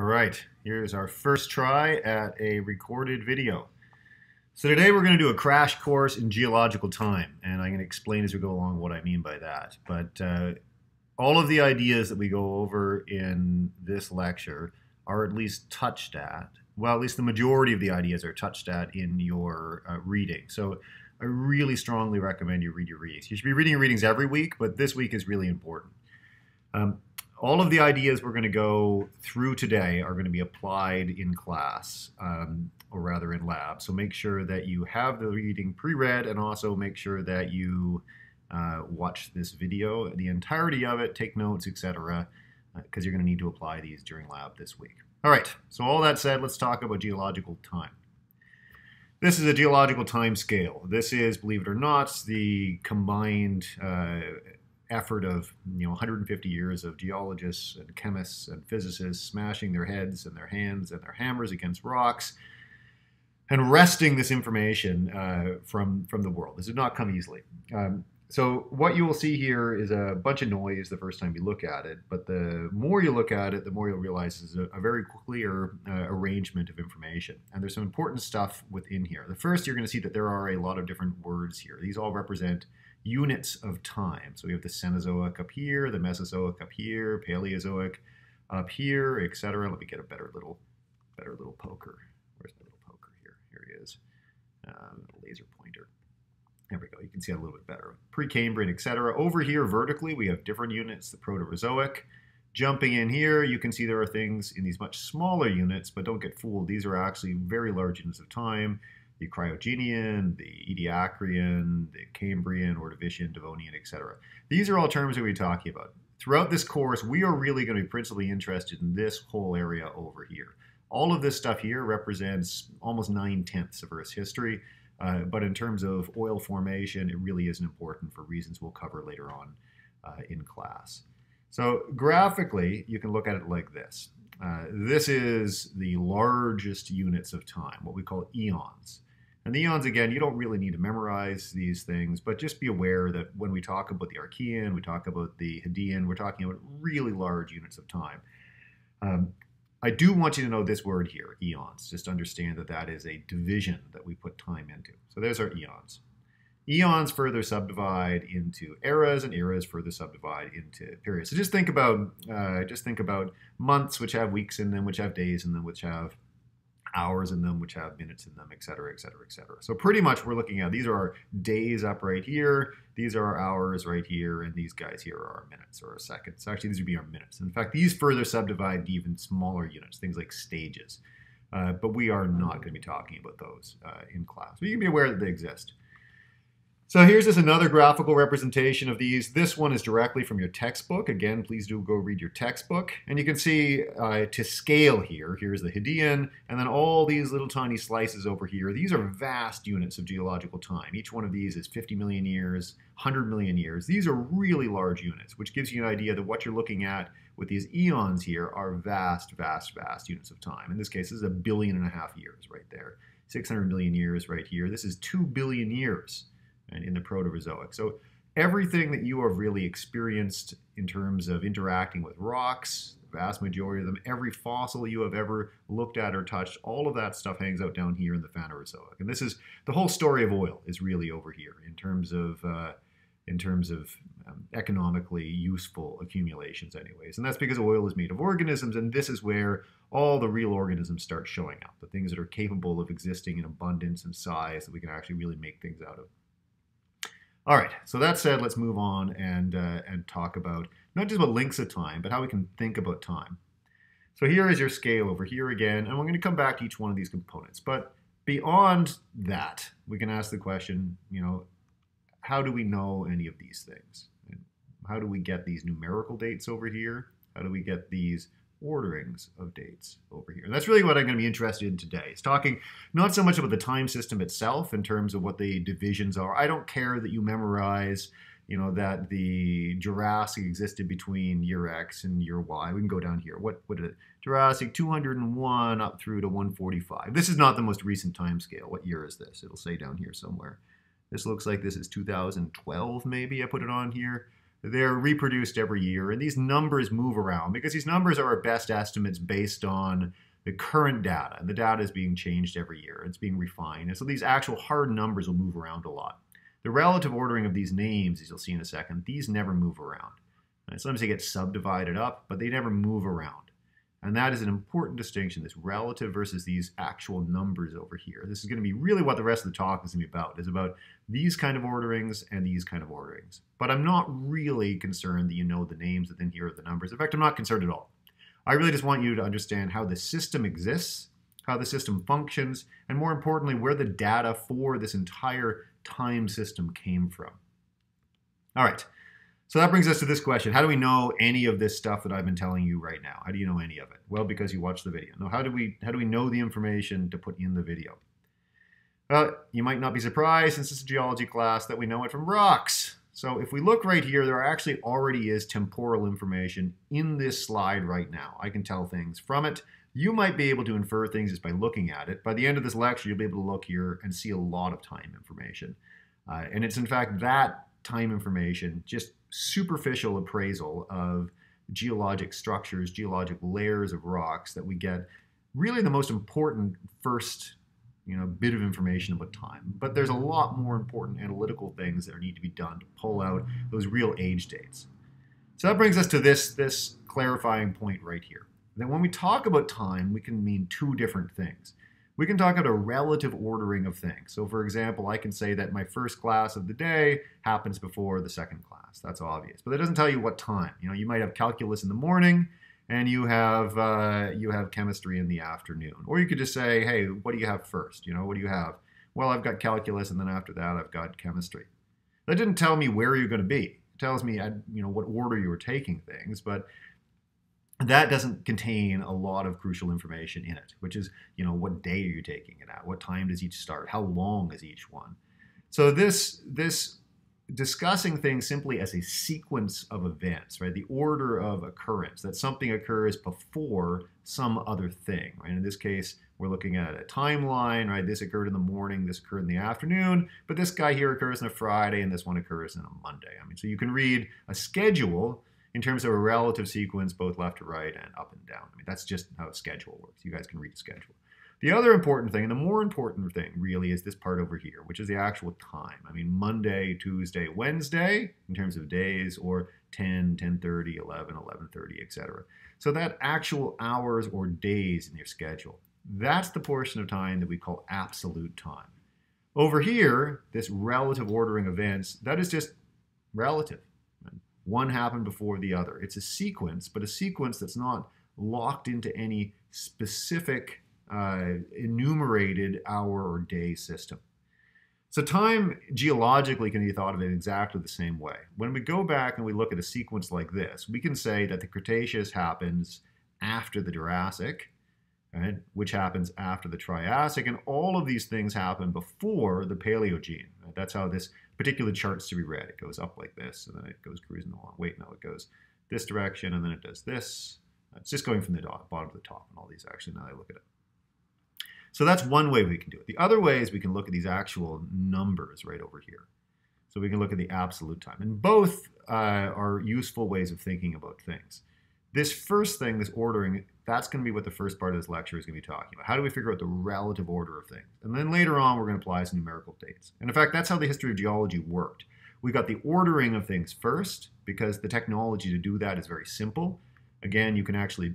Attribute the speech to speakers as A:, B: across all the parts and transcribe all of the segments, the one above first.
A: All right, here's our first try at a recorded video. So today we're going to do a crash course in geological time, and I'm going to explain as we go along what I mean by that. But uh, all of the ideas that we go over in this lecture are at least touched at. Well, at least the majority of the ideas are touched at in your uh, reading. So I really strongly recommend you read your readings. You should be reading your readings every week, but this week is really important. Um, all of the ideas we're going to go through today are going to be applied in class, um, or rather in lab. So make sure that you have the reading pre-read and also make sure that you uh, watch this video, the entirety of it, take notes, etc., because uh, you're going to need to apply these during lab this week. All right, so all that said, let's talk about geological time. This is a geological time scale. This is, believe it or not, the combined uh, effort of you know 150 years of geologists and chemists and physicists smashing their heads and their hands and their hammers against rocks and wresting this information uh, from from the world. This did not come easily. Um, so what you will see here is a bunch of noise the first time you look at it, but the more you look at it, the more you'll realize it's a, a very clear uh, arrangement of information. And there's some important stuff within here. The first, you're going to see that there are a lot of different words here. These all represent units of time. So we have the Cenozoic up here, the Mesozoic up here, Paleozoic up here, etc. Let me get a better little, better little poker. Where's my little poker here? Here he is. Um, laser pointer. There we go. You can see it a little bit better. Precambrian, etc. Over here, vertically, we have different units. The Proterozoic. Jumping in here, you can see there are things in these much smaller units, but don't get fooled. These are actually very large units of time the Cryogenian, the Ediacaran, the Cambrian, Ordovician, Devonian, etc. These are all terms that we're talking about. Throughout this course, we are really going to be principally interested in this whole area over here. All of this stuff here represents almost nine-tenths of Earth's history, uh, but in terms of oil formation, it really isn't important for reasons we'll cover later on uh, in class. So graphically, you can look at it like this. Uh, this is the largest units of time, what we call eons. And the eons, again, you don't really need to memorize these things, but just be aware that when we talk about the Archean, we talk about the Hadean, we're talking about really large units of time. Um, I do want you to know this word here, eons. Just understand that that is a division that we put time into. So there's our eons. Eons further subdivide into eras, and eras further subdivide into periods. So just think about uh, just think about months, which have weeks in them, which have days in them, which have hours in them, which have minutes in them, et cetera, et cetera, et cetera. So pretty much we're looking at, these are our days up right here, these are our hours right here, and these guys here are our minutes or our seconds. So actually, these would be our minutes. In fact, these further subdivide even smaller units, things like stages. Uh, but we are not going to be talking about those uh, in class. But you can be aware that they exist. So here's just another graphical representation of these. This one is directly from your textbook. Again, please do go read your textbook. And you can see uh, to scale here, here's the Hadean, and then all these little tiny slices over here. These are vast units of geological time. Each one of these is 50 million years, 100 million years. These are really large units, which gives you an idea that what you're looking at with these eons here are vast, vast, vast units of time. In this case, this is a billion and a half years right there. 600 million years right here. This is 2 billion years and in the Proterozoic. So everything that you have really experienced in terms of interacting with rocks, the vast majority of them, every fossil you have ever looked at or touched, all of that stuff hangs out down here in the Phanerozoic. And this is the whole story of oil is really over here in terms of uh, in terms of um, economically useful accumulations anyways. And that's because oil is made of organisms and this is where all the real organisms start showing up, the things that are capable of existing in abundance and size that we can actually really make things out of. All right, so that said, let's move on and, uh, and talk about not just about lengths of time, but how we can think about time. So here is your scale over here again, and we're going to come back to each one of these components. But beyond that, we can ask the question, you know, how do we know any of these things? How do we get these numerical dates over here? How do we get these orderings of dates over here. And that's really what I'm going to be interested in today. It's talking not so much about the time system itself in terms of what the divisions are. I don't care that you memorize, you know, that the Jurassic existed between year X and year Y. We can go down here. What what is it? Jurassic 201 up through to 145. This is not the most recent time scale. What year is this? It'll say down here somewhere. This looks like this is 2012 maybe. I put it on here. They're reproduced every year, and these numbers move around because these numbers are our best estimates based on the current data. And the data is being changed every year, it's being refined. And so these actual hard numbers will move around a lot. The relative ordering of these names, as you'll see in a second, these never move around. Sometimes they get subdivided up, but they never move around. And that is an important distinction, this relative versus these actual numbers over here. This is going to be really what the rest of the talk is going to be about, is about these kind of orderings and these kind of orderings. But I'm not really concerned that you know the names within here are the numbers. In fact, I'm not concerned at all. I really just want you to understand how the system exists, how the system functions, and more importantly, where the data for this entire time system came from. All right. So that brings us to this question. How do we know any of this stuff that I've been telling you right now? How do you know any of it? Well, because you watched the video. Now, how do we how do we know the information to put in the video? Well, you might not be surprised since it's a geology class that we know it from rocks. So if we look right here, there actually already is temporal information in this slide right now. I can tell things from it. You might be able to infer things just by looking at it. By the end of this lecture, you'll be able to look here and see a lot of time information. Uh, and it's in fact that time information, just superficial appraisal of geologic structures, geologic layers of rocks that we get really the most important first you know, bit of information about time. But there's a lot more important analytical things that need to be done to pull out those real age dates. So that brings us to this, this clarifying point right here. That when we talk about time, we can mean two different things we can talk about a relative ordering of things. So for example, I can say that my first class of the day happens before the second class. That's obvious. But that doesn't tell you what time. You know, you might have calculus in the morning and you have uh, you have chemistry in the afternoon. Or you could just say, hey, what do you have first? You know, what do you have? Well, I've got calculus and then after that I've got chemistry. That didn't tell me where you're going to be. It tells me, you know, what order you were taking things, but that doesn't contain a lot of crucial information in it, which is, you know, what day are you taking it at? What time does each start? How long is each one? So this this discussing things simply as a sequence of events, right? The order of occurrence, that something occurs before some other thing, right? In this case, we're looking at a timeline, right? This occurred in the morning, this occurred in the afternoon, but this guy here occurs on a Friday and this one occurs on a Monday. I mean, so you can read a schedule in terms of a relative sequence, both left to right and up and down. I mean, that's just how a schedule works. You guys can read a schedule. The other important thing, and the more important thing really, is this part over here, which is the actual time. I mean, Monday, Tuesday, Wednesday, in terms of days, or 10, 10.30, 11, 11.30, etc. So that actual hours or days in your schedule, that's the portion of time that we call absolute time. Over here, this relative ordering events, that is just relative. One happened before the other. It's a sequence, but a sequence that's not locked into any specific uh, enumerated hour or day system. So time geologically can be thought of in exactly the same way. When we go back and we look at a sequence like this, we can say that the Cretaceous happens after the Jurassic, right, which happens after the Triassic, and all of these things happen before the Paleogene. That's how this particular charts to be read. It goes up like this, and then it goes cruising along. Wait, no, it goes this direction, and then it does this. It's just going from the bottom to the top, and all these actually, now I look at it. So that's one way we can do it. The other way is we can look at these actual numbers right over here. So we can look at the absolute time. And both uh, are useful ways of thinking about things. This first thing, this ordering, that's going to be what the first part of this lecture is going to be talking about. How do we figure out the relative order of things? And then later on, we're going to apply some numerical dates. And in fact, that's how the history of geology worked. We got the ordering of things first because the technology to do that is very simple. Again, you can actually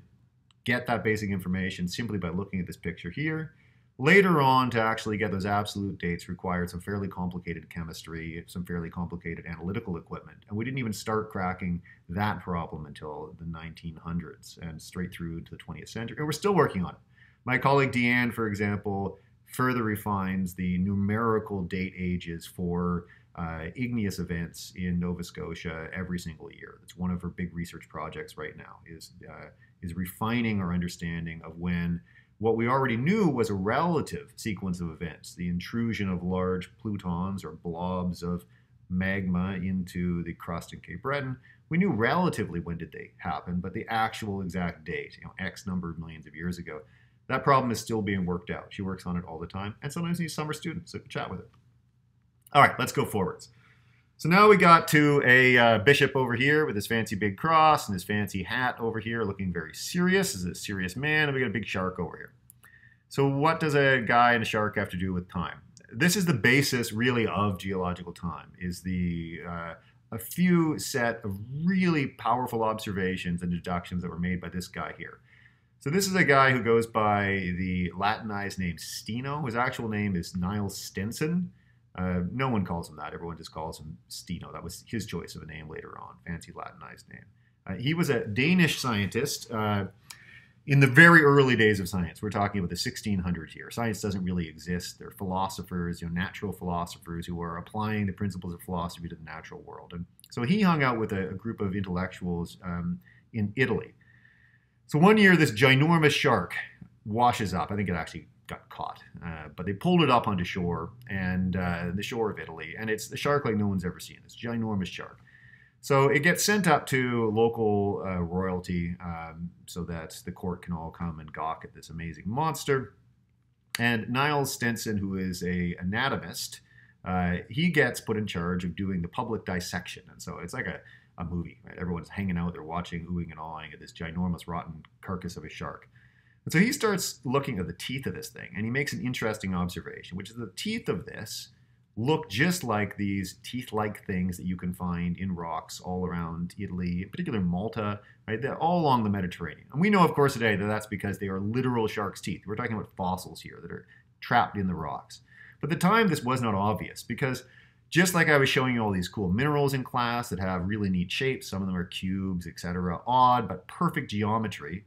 A: get that basic information simply by looking at this picture here. Later on, to actually get those absolute dates required some fairly complicated chemistry, some fairly complicated analytical equipment. And we didn't even start cracking that problem until the 1900s and straight through to the 20th century. And we're still working on it. My colleague Deanne, for example, further refines the numerical date ages for uh, igneous events in Nova Scotia every single year. That's one of her big research projects right now is, uh, is refining our understanding of when what we already knew was a relative sequence of events, the intrusion of large plutons or blobs of magma into the crust in Cape Breton. We knew relatively when did they happen, but the actual exact date, you know, X number of millions of years ago, that problem is still being worked out. She works on it all the time, and sometimes needs summer students to chat with her. All right, let's go forwards. So now we got to a uh, bishop over here with his fancy big cross and his fancy hat over here looking very serious. This is a serious man. And we got a big shark over here. So what does a guy and a shark have to do with time? This is the basis really of geological time, is the uh, a few set of really powerful observations and deductions that were made by this guy here. So this is a guy who goes by the Latinized name Steno. His actual name is Niels Stensen. Uh, no one calls him that. Everyone just calls him Steno. That was his choice of a name later on, fancy Latinized name. Uh, he was a Danish scientist uh, in the very early days of science. We're talking about the 1600s here. Science doesn't really exist. They're philosophers, you know, natural philosophers who are applying the principles of philosophy to the natural world. And so he hung out with a, a group of intellectuals um, in Italy. So one year, this ginormous shark washes up. I think it actually got caught, uh, but they pulled it up onto shore and uh, the shore of Italy, and it's a shark like no one's ever seen. It's a ginormous shark. So it gets sent up to local uh, royalty um, so that the court can all come and gawk at this amazing monster. And Niles Stensen, who is a anatomist, uh, he gets put in charge of doing the public dissection. And so it's like a, a movie. Right? Everyone's hanging out, they're watching, oohing and awing at this ginormous rotten carcass of a shark. And so he starts looking at the teeth of this thing, and he makes an interesting observation, which is the teeth of this look just like these teeth-like things that you can find in rocks all around Italy, in particular Malta, right? They're all along the Mediterranean. And we know, of course, today that that's because they are literal shark's teeth. We're talking about fossils here that are trapped in the rocks. But at the time, this was not obvious because just like I was showing you all these cool minerals in class that have really neat shapes, some of them are cubes, etc., odd but perfect geometry,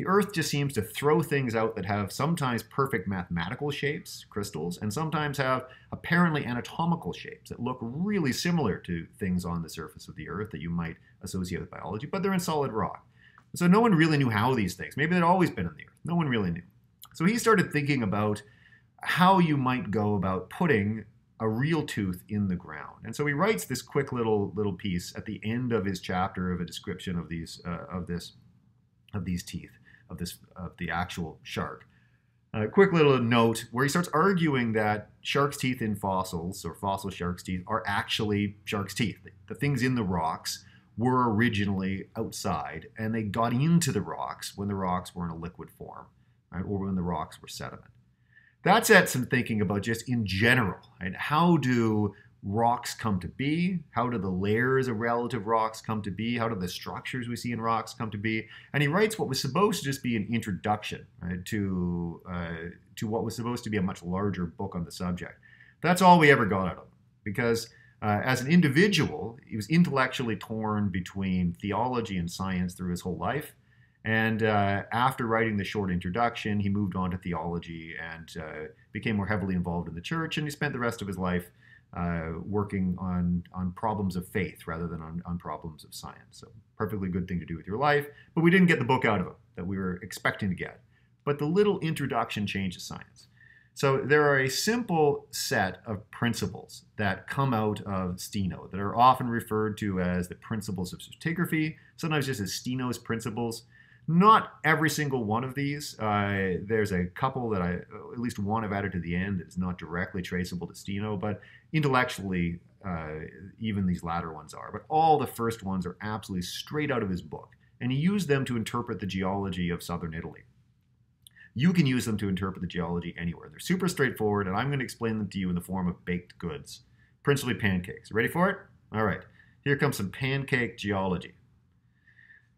A: the Earth just seems to throw things out that have sometimes perfect mathematical shapes, crystals, and sometimes have apparently anatomical shapes that look really similar to things on the surface of the Earth that you might associate with biology, but they're in solid rock. So no one really knew how these things, maybe they'd always been in the Earth. No one really knew. So he started thinking about how you might go about putting a real tooth in the ground. And so he writes this quick little little piece at the end of his chapter of a description of these uh, of this of these teeth of this of the actual shark. A quick little note where he starts arguing that shark's teeth in fossils or fossil shark's teeth are actually shark's teeth. The things in the rocks were originally outside and they got into the rocks when the rocks were in a liquid form right, or when the rocks were sediment. That sets some thinking about just in general, right? How do rocks come to be? How do the layers of relative rocks come to be? How do the structures we see in rocks come to be? And he writes what was supposed to just be an introduction right, to, uh, to what was supposed to be a much larger book on the subject. That's all we ever got out of him because uh, as an individual, he was intellectually torn between theology and science through his whole life. And uh, after writing the short introduction, he moved on to theology and uh, became more heavily involved in the church. And he spent the rest of his life uh, working on, on problems of faith rather than on, on problems of science. So, perfectly good thing to do with your life. But we didn't get the book out of him that we were expecting to get. But the little introduction changes science. So, there are a simple set of principles that come out of Steno that are often referred to as the principles of stratigraphy, sometimes just as Steno's principles. Not every single one of these. Uh, there's a couple that I, at least one I've added to the end that is not directly traceable to Steno, but intellectually, uh, even these latter ones are. But all the first ones are absolutely straight out of his book. And he used them to interpret the geology of southern Italy. You can use them to interpret the geology anywhere. They're super straightforward, and I'm going to explain them to you in the form of baked goods, principally pancakes. Ready for it? All right. Here comes some pancake geology.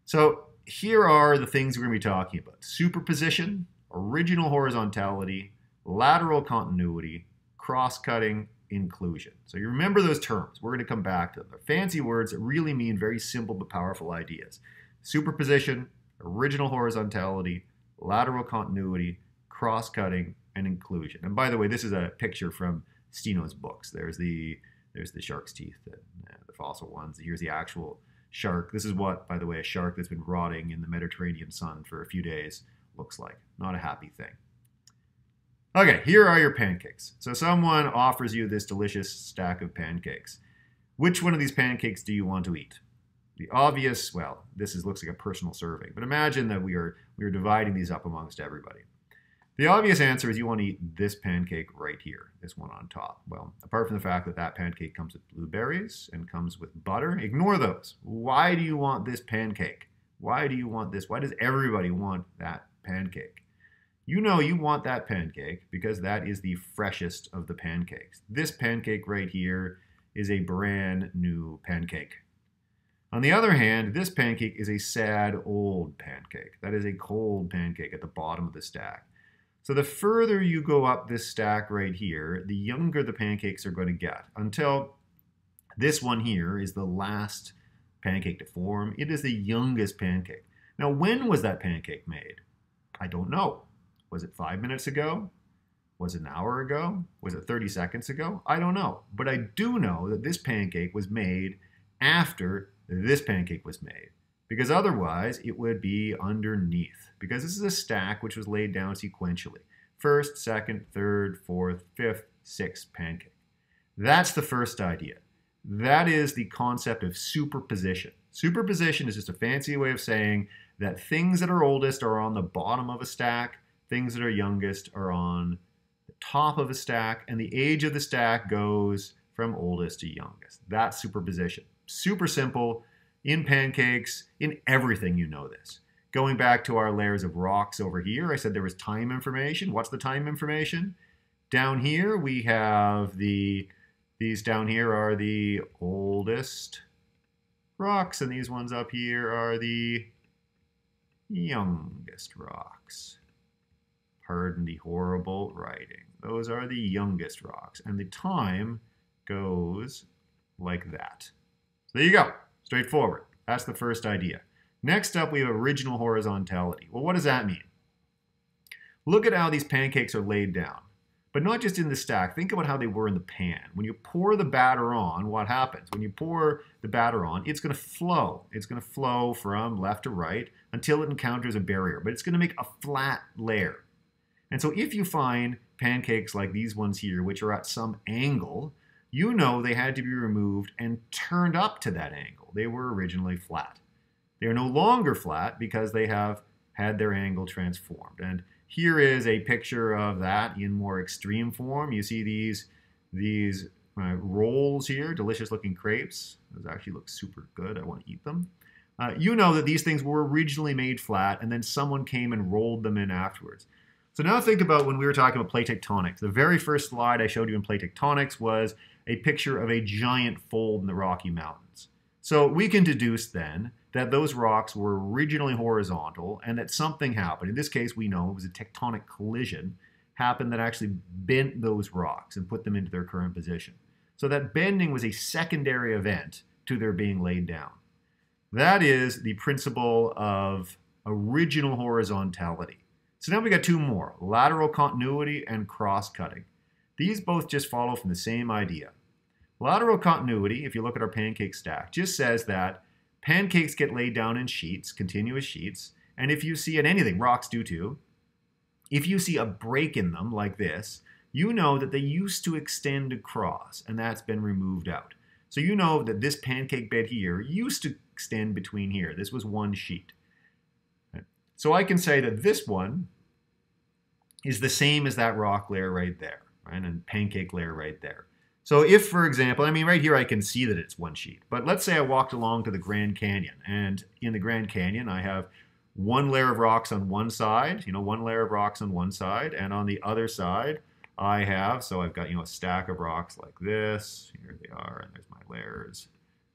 A: So here are the things we're going to be talking about superposition, original horizontality, lateral continuity, cross cutting, inclusion. So you remember those terms. We're going to come back to them. They're fancy words that really mean very simple but powerful ideas superposition, original horizontality, lateral continuity, cross cutting, and inclusion. And by the way, this is a picture from Steno's books. There's the there's the shark's teeth, the, the fossil ones. Here's the actual shark. This is what, by the way, a shark that's been rotting in the Mediterranean sun for a few days looks like. Not a happy thing. Okay, here are your pancakes. So someone offers you this delicious stack of pancakes. Which one of these pancakes do you want to eat? The obvious, well, this is, looks like a personal serving, but imagine that we are, we are dividing these up amongst everybody. The obvious answer is you want to eat this pancake right here, this one on top. Well, apart from the fact that that pancake comes with blueberries and comes with butter, ignore those. Why do you want this pancake? Why do you want this? Why does everybody want that pancake? You know you want that pancake because that is the freshest of the pancakes. This pancake right here is a brand new pancake. On the other hand, this pancake is a sad old pancake. That is a cold pancake at the bottom of the stack. So the further you go up this stack right here, the younger the pancakes are going to get until this one here is the last pancake to form. It is the youngest pancake. Now, when was that pancake made? I don't know. Was it five minutes ago? Was it an hour ago? Was it 30 seconds ago? I don't know. But I do know that this pancake was made after this pancake was made because otherwise it would be underneath. Because this is a stack which was laid down sequentially. First, second, third, fourth, fifth, sixth pancake. That's the first idea. That is the concept of superposition. Superposition is just a fancy way of saying that things that are oldest are on the bottom of a stack, things that are youngest are on the top of a stack, and the age of the stack goes from oldest to youngest. That's superposition. Super simple in pancakes, in everything you know this. Going back to our layers of rocks over here, I said there was time information. What's the time information? Down here we have the, these down here are the oldest rocks, and these ones up here are the youngest rocks. Pardon the horrible writing. Those are the youngest rocks, and the time goes like that. So there you go. Straightforward. That's the first idea. Next up, we have original horizontality. Well, what does that mean? Look at how these pancakes are laid down. But not just in the stack. Think about how they were in the pan. When you pour the batter on, what happens? When you pour the batter on, it's going to flow. It's going to flow from left to right until it encounters a barrier. But it's going to make a flat layer. And so if you find pancakes like these ones here, which are at some angle, you know they had to be removed and turned up to that angle. They were originally flat. They are no longer flat because they have had their angle transformed. And here is a picture of that in more extreme form. You see these, these uh, rolls here, delicious looking crepes. Those actually look super good. I want to eat them. Uh, you know that these things were originally made flat and then someone came and rolled them in afterwards. So now think about when we were talking about plate tectonics. The very first slide I showed you in plate tectonics was a picture of a giant fold in the Rocky Mountains. So we can deduce then that those rocks were originally horizontal and that something happened. In this case, we know it was a tectonic collision happened that actually bent those rocks and put them into their current position. So that bending was a secondary event to their being laid down. That is the principle of original horizontality. So now we got two more, lateral continuity and cross-cutting. These both just follow from the same idea. Lateral continuity, if you look at our pancake stack, just says that pancakes get laid down in sheets, continuous sheets, and if you see, and anything, rocks do too, if you see a break in them like this, you know that they used to extend across, and that's been removed out. So you know that this pancake bed here used to extend between here. This was one sheet. So I can say that this one is the same as that rock layer right there right? And pancake layer right there. So if, for example, I mean, right here I can see that it's one sheet, but let's say I walked along to the Grand Canyon, and in the Grand Canyon I have one layer of rocks on one side, you know, one layer of rocks on one side, and on the other side I have, so I've got, you know, a stack of rocks like this, here they are, and there's my layers,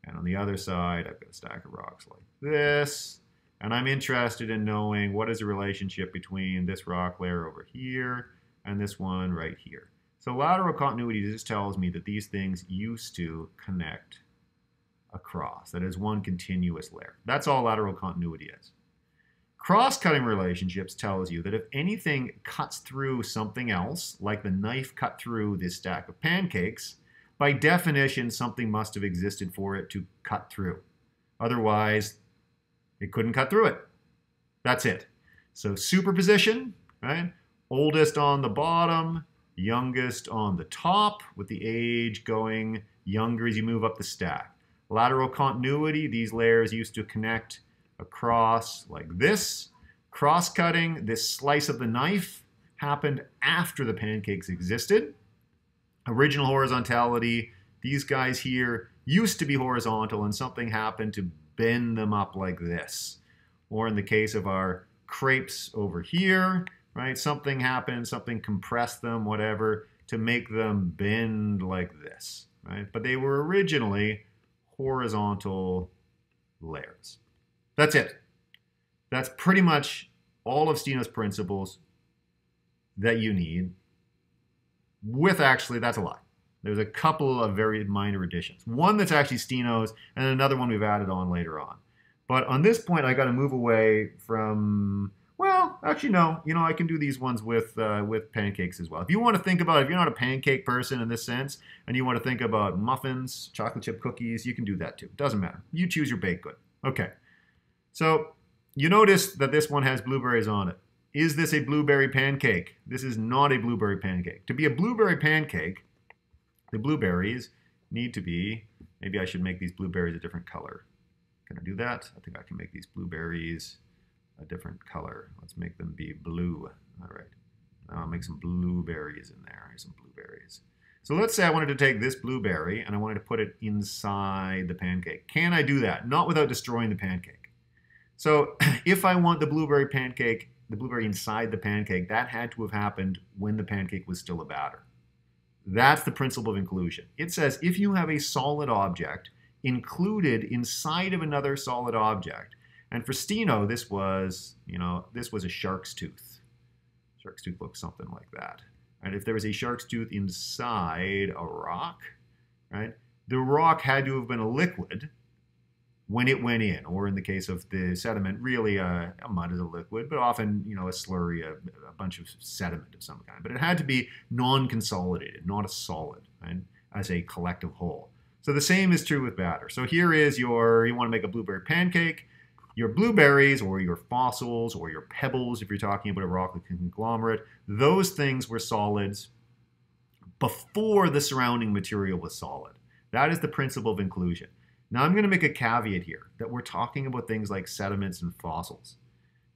A: and on the other side I've got a stack of rocks like this, and I'm interested in knowing what is the relationship between this rock layer over here and this one right here. So lateral continuity just tells me that these things used to connect across. That is one continuous layer. That's all lateral continuity is. Cross-cutting relationships tells you that if anything cuts through something else, like the knife cut through this stack of pancakes, by definition, something must have existed for it to cut through. Otherwise, it couldn't cut through it. That's it. So superposition, right? Oldest on the bottom, youngest on the top, with the age going younger as you move up the stack. Lateral continuity, these layers used to connect across like this. Cross-cutting, this slice of the knife happened after the pancakes existed. Original horizontality, these guys here used to be horizontal and something happened to bend them up like this. Or in the case of our crepes over here, right, something happened, something compressed them, whatever, to make them bend like this, right? But they were originally horizontal layers. That's it. That's pretty much all of Steno's principles that you need. With actually, that's a lie. There's a couple of very minor additions. One that's actually Steno's, and another one we've added on later on. But on this point, I got to move away from. Actually, no. You know, I can do these ones with uh, with pancakes as well. If you want to think about, if you're not a pancake person in this sense, and you want to think about muffins, chocolate chip cookies, you can do that too. Doesn't matter. You choose your baked good. Okay. So you notice that this one has blueberries on it. Is this a blueberry pancake? This is not a blueberry pancake. To be a blueberry pancake, the blueberries need to be, maybe I should make these blueberries a different color. Can I do that? I think I can make these blueberries a different color. Let's make them be blue. All right. Now I'll make some blueberries in there. Some blueberries. So let's say I wanted to take this blueberry and I wanted to put it inside the pancake. Can I do that? Not without destroying the pancake. So if I want the blueberry pancake, the blueberry inside the pancake, that had to have happened when the pancake was still a batter. That's the principle of inclusion. It says if you have a solid object included inside of another solid object, and for Steno, this was, you know, this was a shark's tooth. Shark's tooth looks something like that. And if there was a shark's tooth inside a rock, right, the rock had to have been a liquid when it went in, or in the case of the sediment, really a, a mud is a liquid, but often, you know, a slurry, a, a, bunch of sediment of some kind. But it had to be non-consolidated, not a solid, right, as a collective whole. So the same is true with batter. So here is your, you want to make a blueberry pancake, your blueberries or your fossils or your pebbles, if you're talking about a rock conglomerate, those things were solids before the surrounding material was solid. That is the principle of inclusion. Now I'm going to make a caveat here that we're talking about things like sediments and fossils.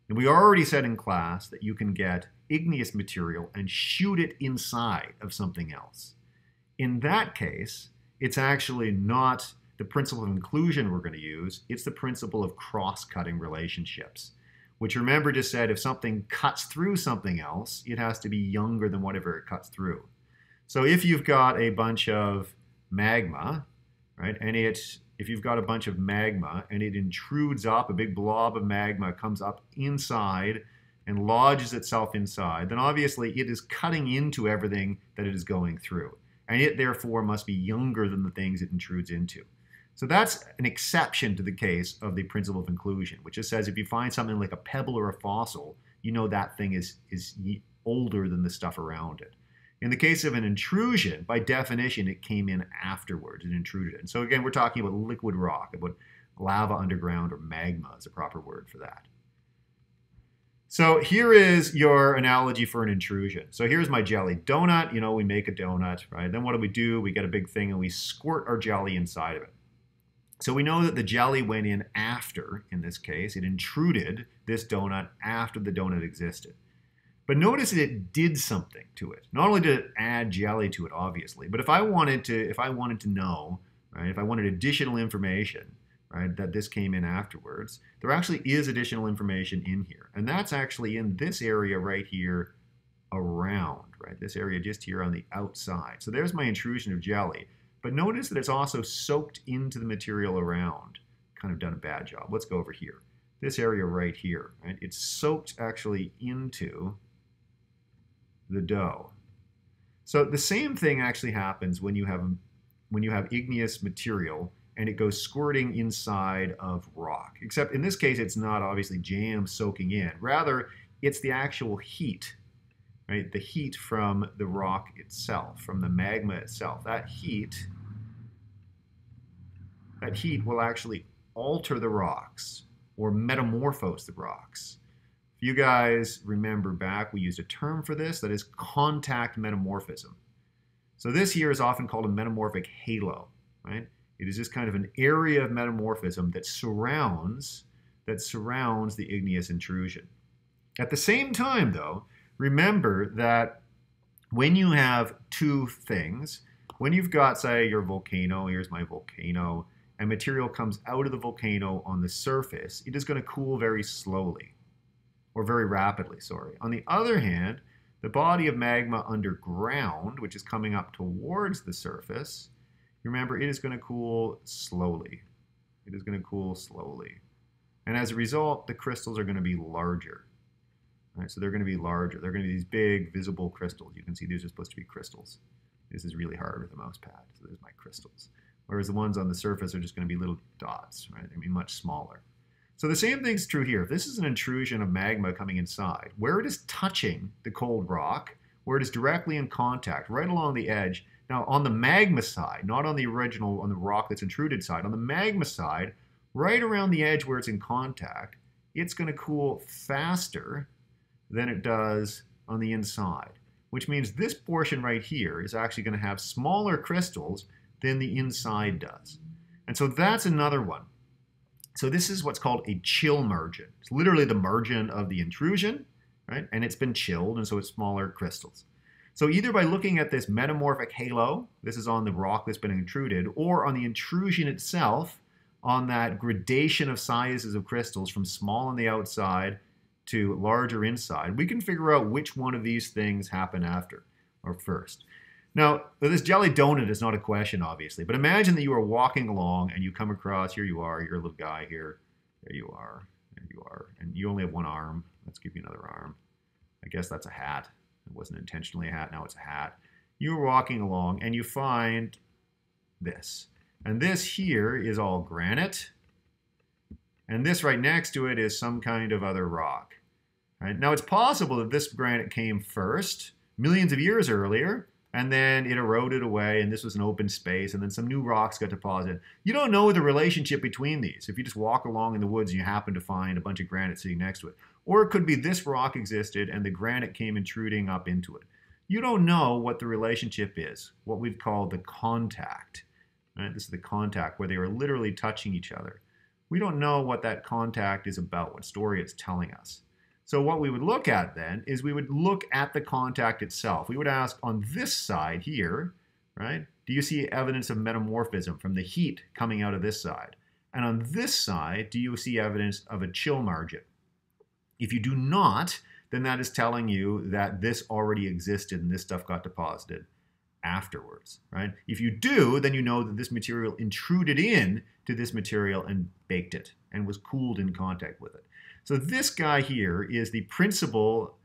A: And we already said in class that you can get igneous material and shoot it inside of something else. In that case, it's actually not the principle of inclusion we're going to use, it's the principle of cross-cutting relationships, which remember just said if something cuts through something else, it has to be younger than whatever it cuts through. So if you've got a bunch of magma, right, and it's if you've got a bunch of magma and it intrudes up, a big blob of magma comes up inside and lodges itself inside, then obviously it is cutting into everything that it is going through. And it therefore must be younger than the things it intrudes into. So that's an exception to the case of the principle of inclusion, which just says if you find something like a pebble or a fossil, you know that thing is, is older than the stuff around it. In the case of an intrusion, by definition, it came in afterwards, it intruded. And so again, we're talking about liquid rock, about lava underground or magma is a proper word for that. So here is your analogy for an intrusion. So here's my jelly donut. You know, we make a donut, right? Then what do we do? We get a big thing and we squirt our jelly inside of it. So we know that the jelly went in after, in this case, it intruded this donut after the donut existed. But notice that it did something to it. Not only did it add jelly to it, obviously, but if I wanted to, if I wanted to know, right, if I wanted additional information, right, that this came in afterwards, there actually is additional information in here. And that's actually in this area right here around, right, this area just here on the outside. So there's my intrusion of jelly. But notice that it's also soaked into the material around. Kind of done a bad job. Let's go over here. This area right here, right? It's soaked actually into the dough. So the same thing actually happens when you have when you have igneous material and it goes squirting inside of rock. Except in this case, it's not obviously jam soaking in. Rather, it's the actual heat, right? The heat from the rock itself, from the magma itself. That heat that heat will actually alter the rocks or metamorphose the rocks. If you guys remember back, we used a term for this that is contact metamorphism. So this here is often called a metamorphic halo, right? It is just kind of an area of metamorphism that surrounds that surrounds the igneous intrusion. At the same time, though, remember that when you have two things, when you've got, say, your volcano, here's my volcano, and material comes out of the volcano on the surface, it is going to cool very slowly, or very rapidly, sorry. On the other hand, the body of magma underground, which is coming up towards the surface, remember it is going to cool slowly. It is going to cool slowly. And as a result, the crystals are going to be larger. Right, so they're going to be larger. They're going to be these big visible crystals. You can see these are supposed to be crystals. This is really hard with a mouse pad. So there's my crystals. Whereas the ones on the surface are just going to be little dots, right? They're going to be much smaller. So the same thing's true here. If this is an intrusion of magma coming inside, where it is touching the cold rock, where it is directly in contact, right along the edge. Now on the magma side, not on the original, on the rock that's intruded side, on the magma side, right around the edge where it's in contact, it's going to cool faster than it does on the inside, which means this portion right here is actually going to have smaller crystals than the inside does. And so that's another one. So this is what's called a chill margin. It's literally the margin of the intrusion, right? And it's been chilled, and so it's smaller crystals. So either by looking at this metamorphic halo, this is on the rock that's been intruded, or on the intrusion itself, on that gradation of sizes of crystals from small on the outside to larger inside, we can figure out which one of these things happen after or first. Now, this jelly donut is not a question, obviously, but imagine that you are walking along and you come across, here you are, you're a little guy here, there you are, there you are, and you only have one arm. Let's give you another arm. I guess that's a hat. It wasn't intentionally a hat, now it's a hat. You're walking along and you find this. And this here is all granite. And this right next to it is some kind of other rock. Right? Now it's possible that this granite came first, millions of years earlier, and then it eroded away, and this was an open space, and then some new rocks got deposited. You don't know the relationship between these if you just walk along in the woods and you happen to find a bunch of granite sitting next to it. Or it could be this rock existed and the granite came intruding up into it. You don't know what the relationship is, what we've called the contact. Right? This is the contact where they are literally touching each other. We don't know what that contact is about, what story it's telling us. So what we would look at then is we would look at the contact itself. We would ask on this side here, right, do you see evidence of metamorphism from the heat coming out of this side? And on this side, do you see evidence of a chill margin? If you do not, then that is telling you that this already existed and this stuff got deposited afterwards, right? If you do, then you know that this material intruded in to this material and baked it and was cooled in contact with it. So this guy here is the principle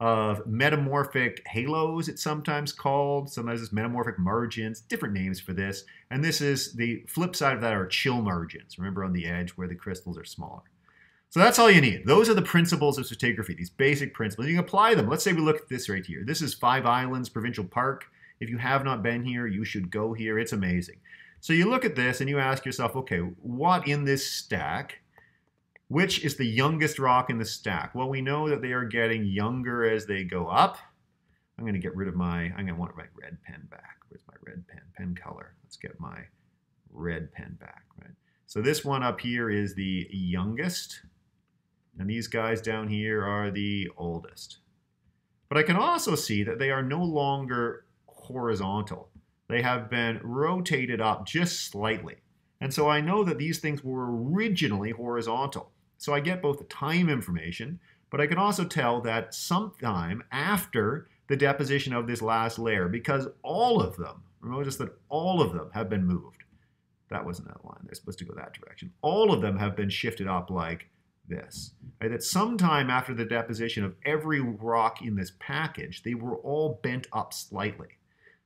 A: of metamorphic halos, it's sometimes called. Sometimes it's metamorphic margins, different names for this. And this is the flip side of that are chill margins. Remember on the edge where the crystals are smaller. So that's all you need. Those are the principles of stratigraphy, these basic principles. You can apply them. Let's say we look at this right here. This is Five Islands Provincial Park. If you have not been here, you should go here. It's amazing. So you look at this and you ask yourself, okay, what in this stack, which is the youngest rock in the stack? Well, we know that they are getting younger as they go up. I'm going to get rid of my, I'm going to want my red pen back. Where's my red pen? Pen color. Let's get my red pen back, right? So this one up here is the youngest. And these guys down here are the oldest. But I can also see that they are no longer horizontal. They have been rotated up just slightly. And so I know that these things were originally horizontal. So I get both the time information, but I can also tell that sometime after the deposition of this last layer, because all of them, notice that all of them have been moved. That wasn't that line. They're supposed to go that direction. All of them have been shifted up like this. Right? That sometime after the deposition of every rock in this package, they were all bent up slightly.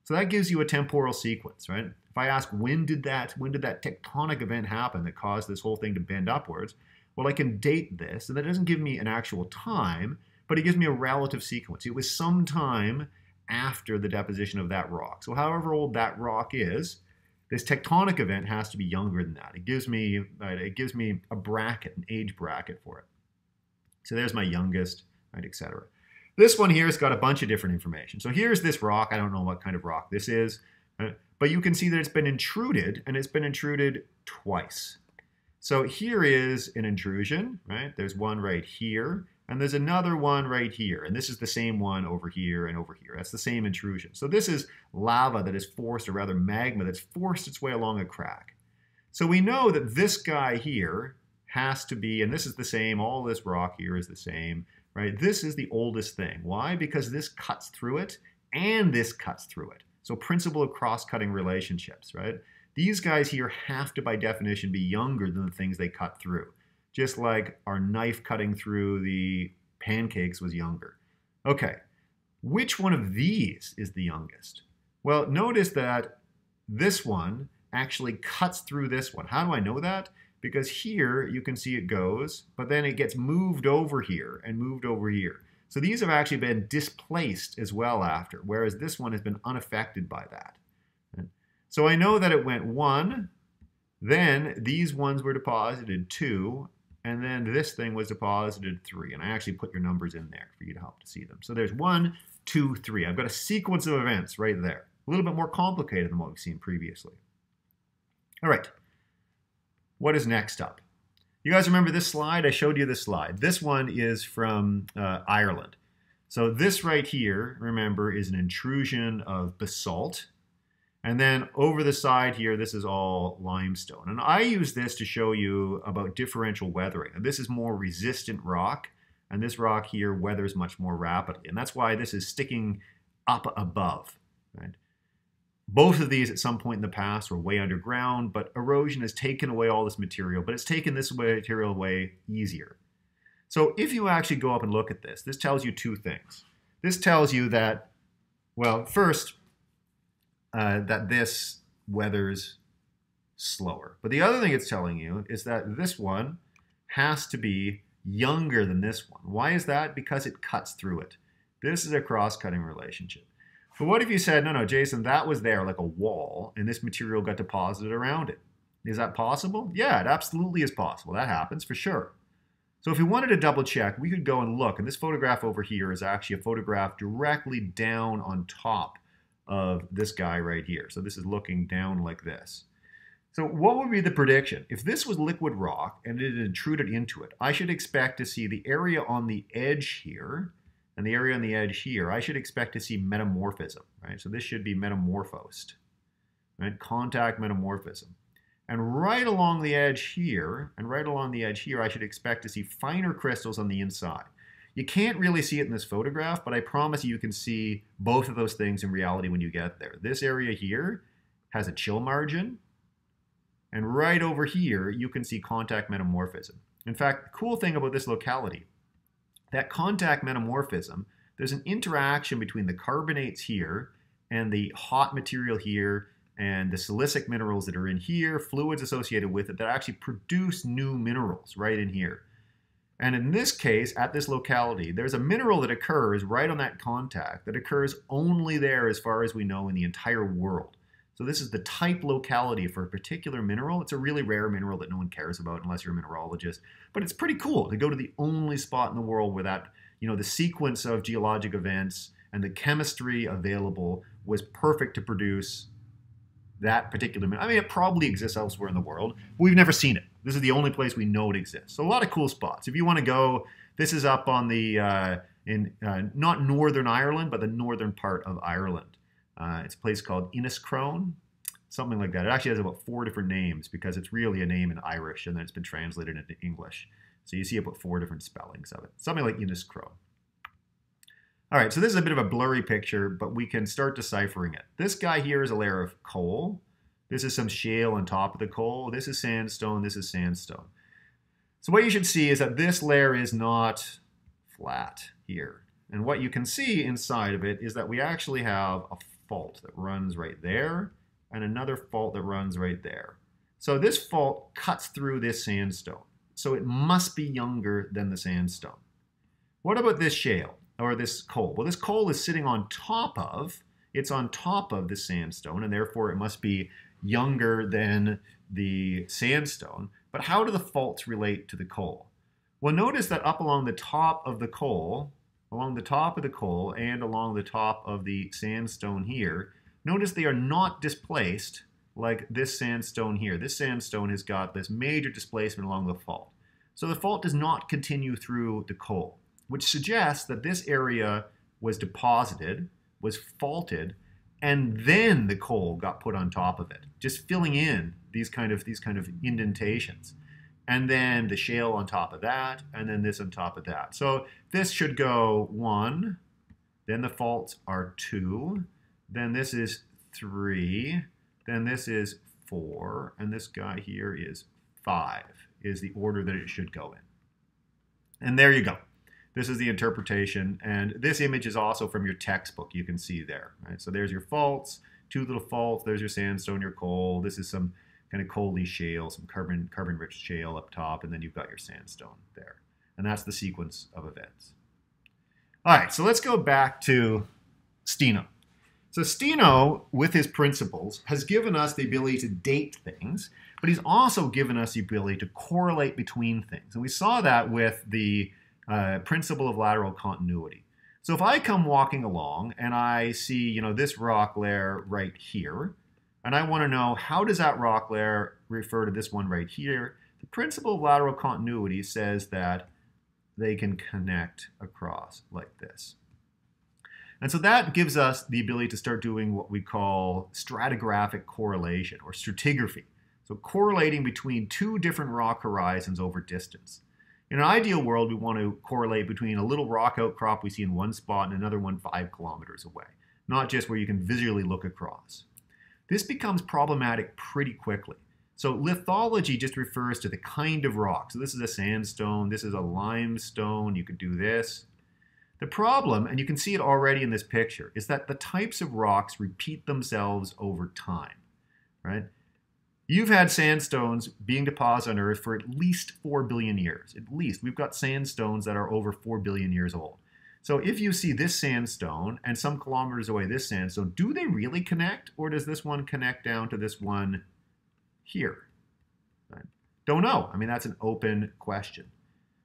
A: So that gives you a temporal sequence, right? I ask when did that when did that tectonic event happen that caused this whole thing to bend upwards, well, I can date this, and that doesn't give me an actual time, but it gives me a relative sequence. It was some time after the deposition of that rock. So however old that rock is, this tectonic event has to be younger than that. It gives me right, it gives me a bracket, an age bracket for it. So there's my youngest, right, etc. This one here has got a bunch of different information. So here's this rock. I don't know what kind of rock this is, uh, but you can see that it's been intruded, and it's been intruded twice. So here is an intrusion, right? There's one right here, and there's another one right here, and this is the same one over here and over here. That's the same intrusion. So this is lava that is forced, or rather magma that's forced its way along a crack. So we know that this guy here has to be, and this is the same, all this rock here is the same, right? This is the oldest thing. Why? Because this cuts through it, and this cuts through it. So principle of cross-cutting relationships, right? These guys here have to, by definition, be younger than the things they cut through just like our knife cutting through the pancakes was younger. Okay, which one of these is the youngest? Well, notice that this one actually cuts through this one. How do I know that? Because here you can see it goes, but then it gets moved over here and moved over here. So these have actually been displaced as well after, whereas this one has been unaffected by that. So I know that it went one, then these ones were deposited two, and then this thing was deposited three. And I actually put your numbers in there for you to help to see them. So there's one, two, three. I've got a sequence of events right there. A little bit more complicated than what we've seen previously. All right. What is next up? You guys remember this slide? I showed you this slide. This one is from uh, Ireland. So this right here, remember, is an intrusion of basalt and then over the side here, this is all limestone. And I use this to show you about differential weathering. And this is more resistant rock, and this rock here weathers much more rapidly. And that's why this is sticking up above. Right? Both of these at some point in the past were way underground, but erosion has taken away all this material, but it's taken this material away easier. So if you actually go up and look at this, this tells you two things. This tells you that, well, first, uh, that this weathers slower. But the other thing it's telling you is that this one has to be younger than this one. Why is that? Because it cuts through it. This is a cross-cutting relationship. But what if you said, no, no, Jason, that was there like a wall, and this material got deposited around it? Is that possible? Yeah, it absolutely is possible. That happens for sure. So if we wanted to double check, we could go and look. And this photograph over here is actually a photograph directly down on top of this guy right here. So this is looking down like this. So what would be the prediction? If this was liquid rock and it intruded into it, I should expect to see the area on the edge here and the area on the edge here, I should expect to see metamorphism, right? So this should be metamorphosed, right? Contact metamorphism. And right along the edge here, and right along the edge here, I should expect to see finer crystals on the inside. You can't really see it in this photograph, but I promise you, can see both of those things in reality when you get there. This area here has a chill margin, and right over here, you can see contact metamorphism. In fact, the cool thing about this locality, that contact metamorphism, there's an interaction between the carbonates here and the hot material here and the silicic minerals that are in here, fluids associated with it that actually produce new minerals right in here. And in this case, at this locality, there's a mineral that occurs right on that contact that occurs only there as far as we know in the entire world. So this is the type locality for a particular mineral. It's a really rare mineral that no one cares about unless you're a mineralogist. But it's pretty cool to go to the only spot in the world where that, you know, the sequence of geologic events and the chemistry available was perfect to produce that particular mineral. I mean, it probably exists elsewhere in the world. But we've never seen it. This is the only place we know it exists. So a lot of cool spots. If you want to go, this is up on the uh, in uh, not northern Ireland, but the northern part of Ireland. Uh, it's a place called Inniscrone, something like that. It actually has about four different names because it's really a name in Irish and then it's been translated into English. So you see about four different spellings of it. Something like Inniscrone. All right, so this is a bit of a blurry picture, but we can start deciphering it. This guy here is a layer of coal. This is some shale on top of the coal. This is sandstone. This is sandstone. So what you should see is that this layer is not flat here. And what you can see inside of it is that we actually have a fault that runs right there and another fault that runs right there. So this fault cuts through this sandstone. So it must be younger than the sandstone. What about this shale or this coal? Well, this coal is sitting on top of, it's on top of the sandstone and therefore it must be younger than the sandstone. But how do the faults relate to the coal? Well, notice that up along the top of the coal, along the top of the coal and along the top of the sandstone here, notice they are not displaced like this sandstone here. This sandstone has got this major displacement along the fault. So the fault does not continue through the coal. which suggests that this area was deposited, was faulted, and then the coal got put on top of it, just filling in these kind of these kind of indentations. And then the shale on top of that, and then this on top of that. So this should go one, then the faults are two, then this is three, then this is four, and this guy here is five, is the order that it should go in. And there you go. This is the interpretation, and this image is also from your textbook. You can see there. Right? So there's your faults, two little faults. There's your sandstone, your coal. This is some kind of coaly shale, some carbon carbon-rich shale up top, and then you've got your sandstone there. And that's the sequence of events. All right, so let's go back to Steno. So Steno, with his principles, has given us the ability to date things, but he's also given us the ability to correlate between things. And we saw that with the uh, principle of lateral continuity. So if I come walking along and I see, you know, this rock layer right here, and I want to know how does that rock layer refer to this one right here, the principle of lateral continuity says that they can connect across like this. And so that gives us the ability to start doing what we call stratigraphic correlation or stratigraphy. So correlating between two different rock horizons over distance. In an ideal world, we want to correlate between a little rock outcrop we see in one spot and another one five kilometers away, not just where you can visually look across. This becomes problematic pretty quickly. So lithology just refers to the kind of rock. So this is a sandstone, this is a limestone, you could do this. The problem, and you can see it already in this picture, is that the types of rocks repeat themselves over time, right? You've had sandstones being deposited on Earth for at least 4 billion years. At least. We've got sandstones that are over 4 billion years old. So if you see this sandstone and some kilometers away this sandstone, do they really connect? Or does this one connect down to this one here? Right? Don't know. I mean, that's an open question.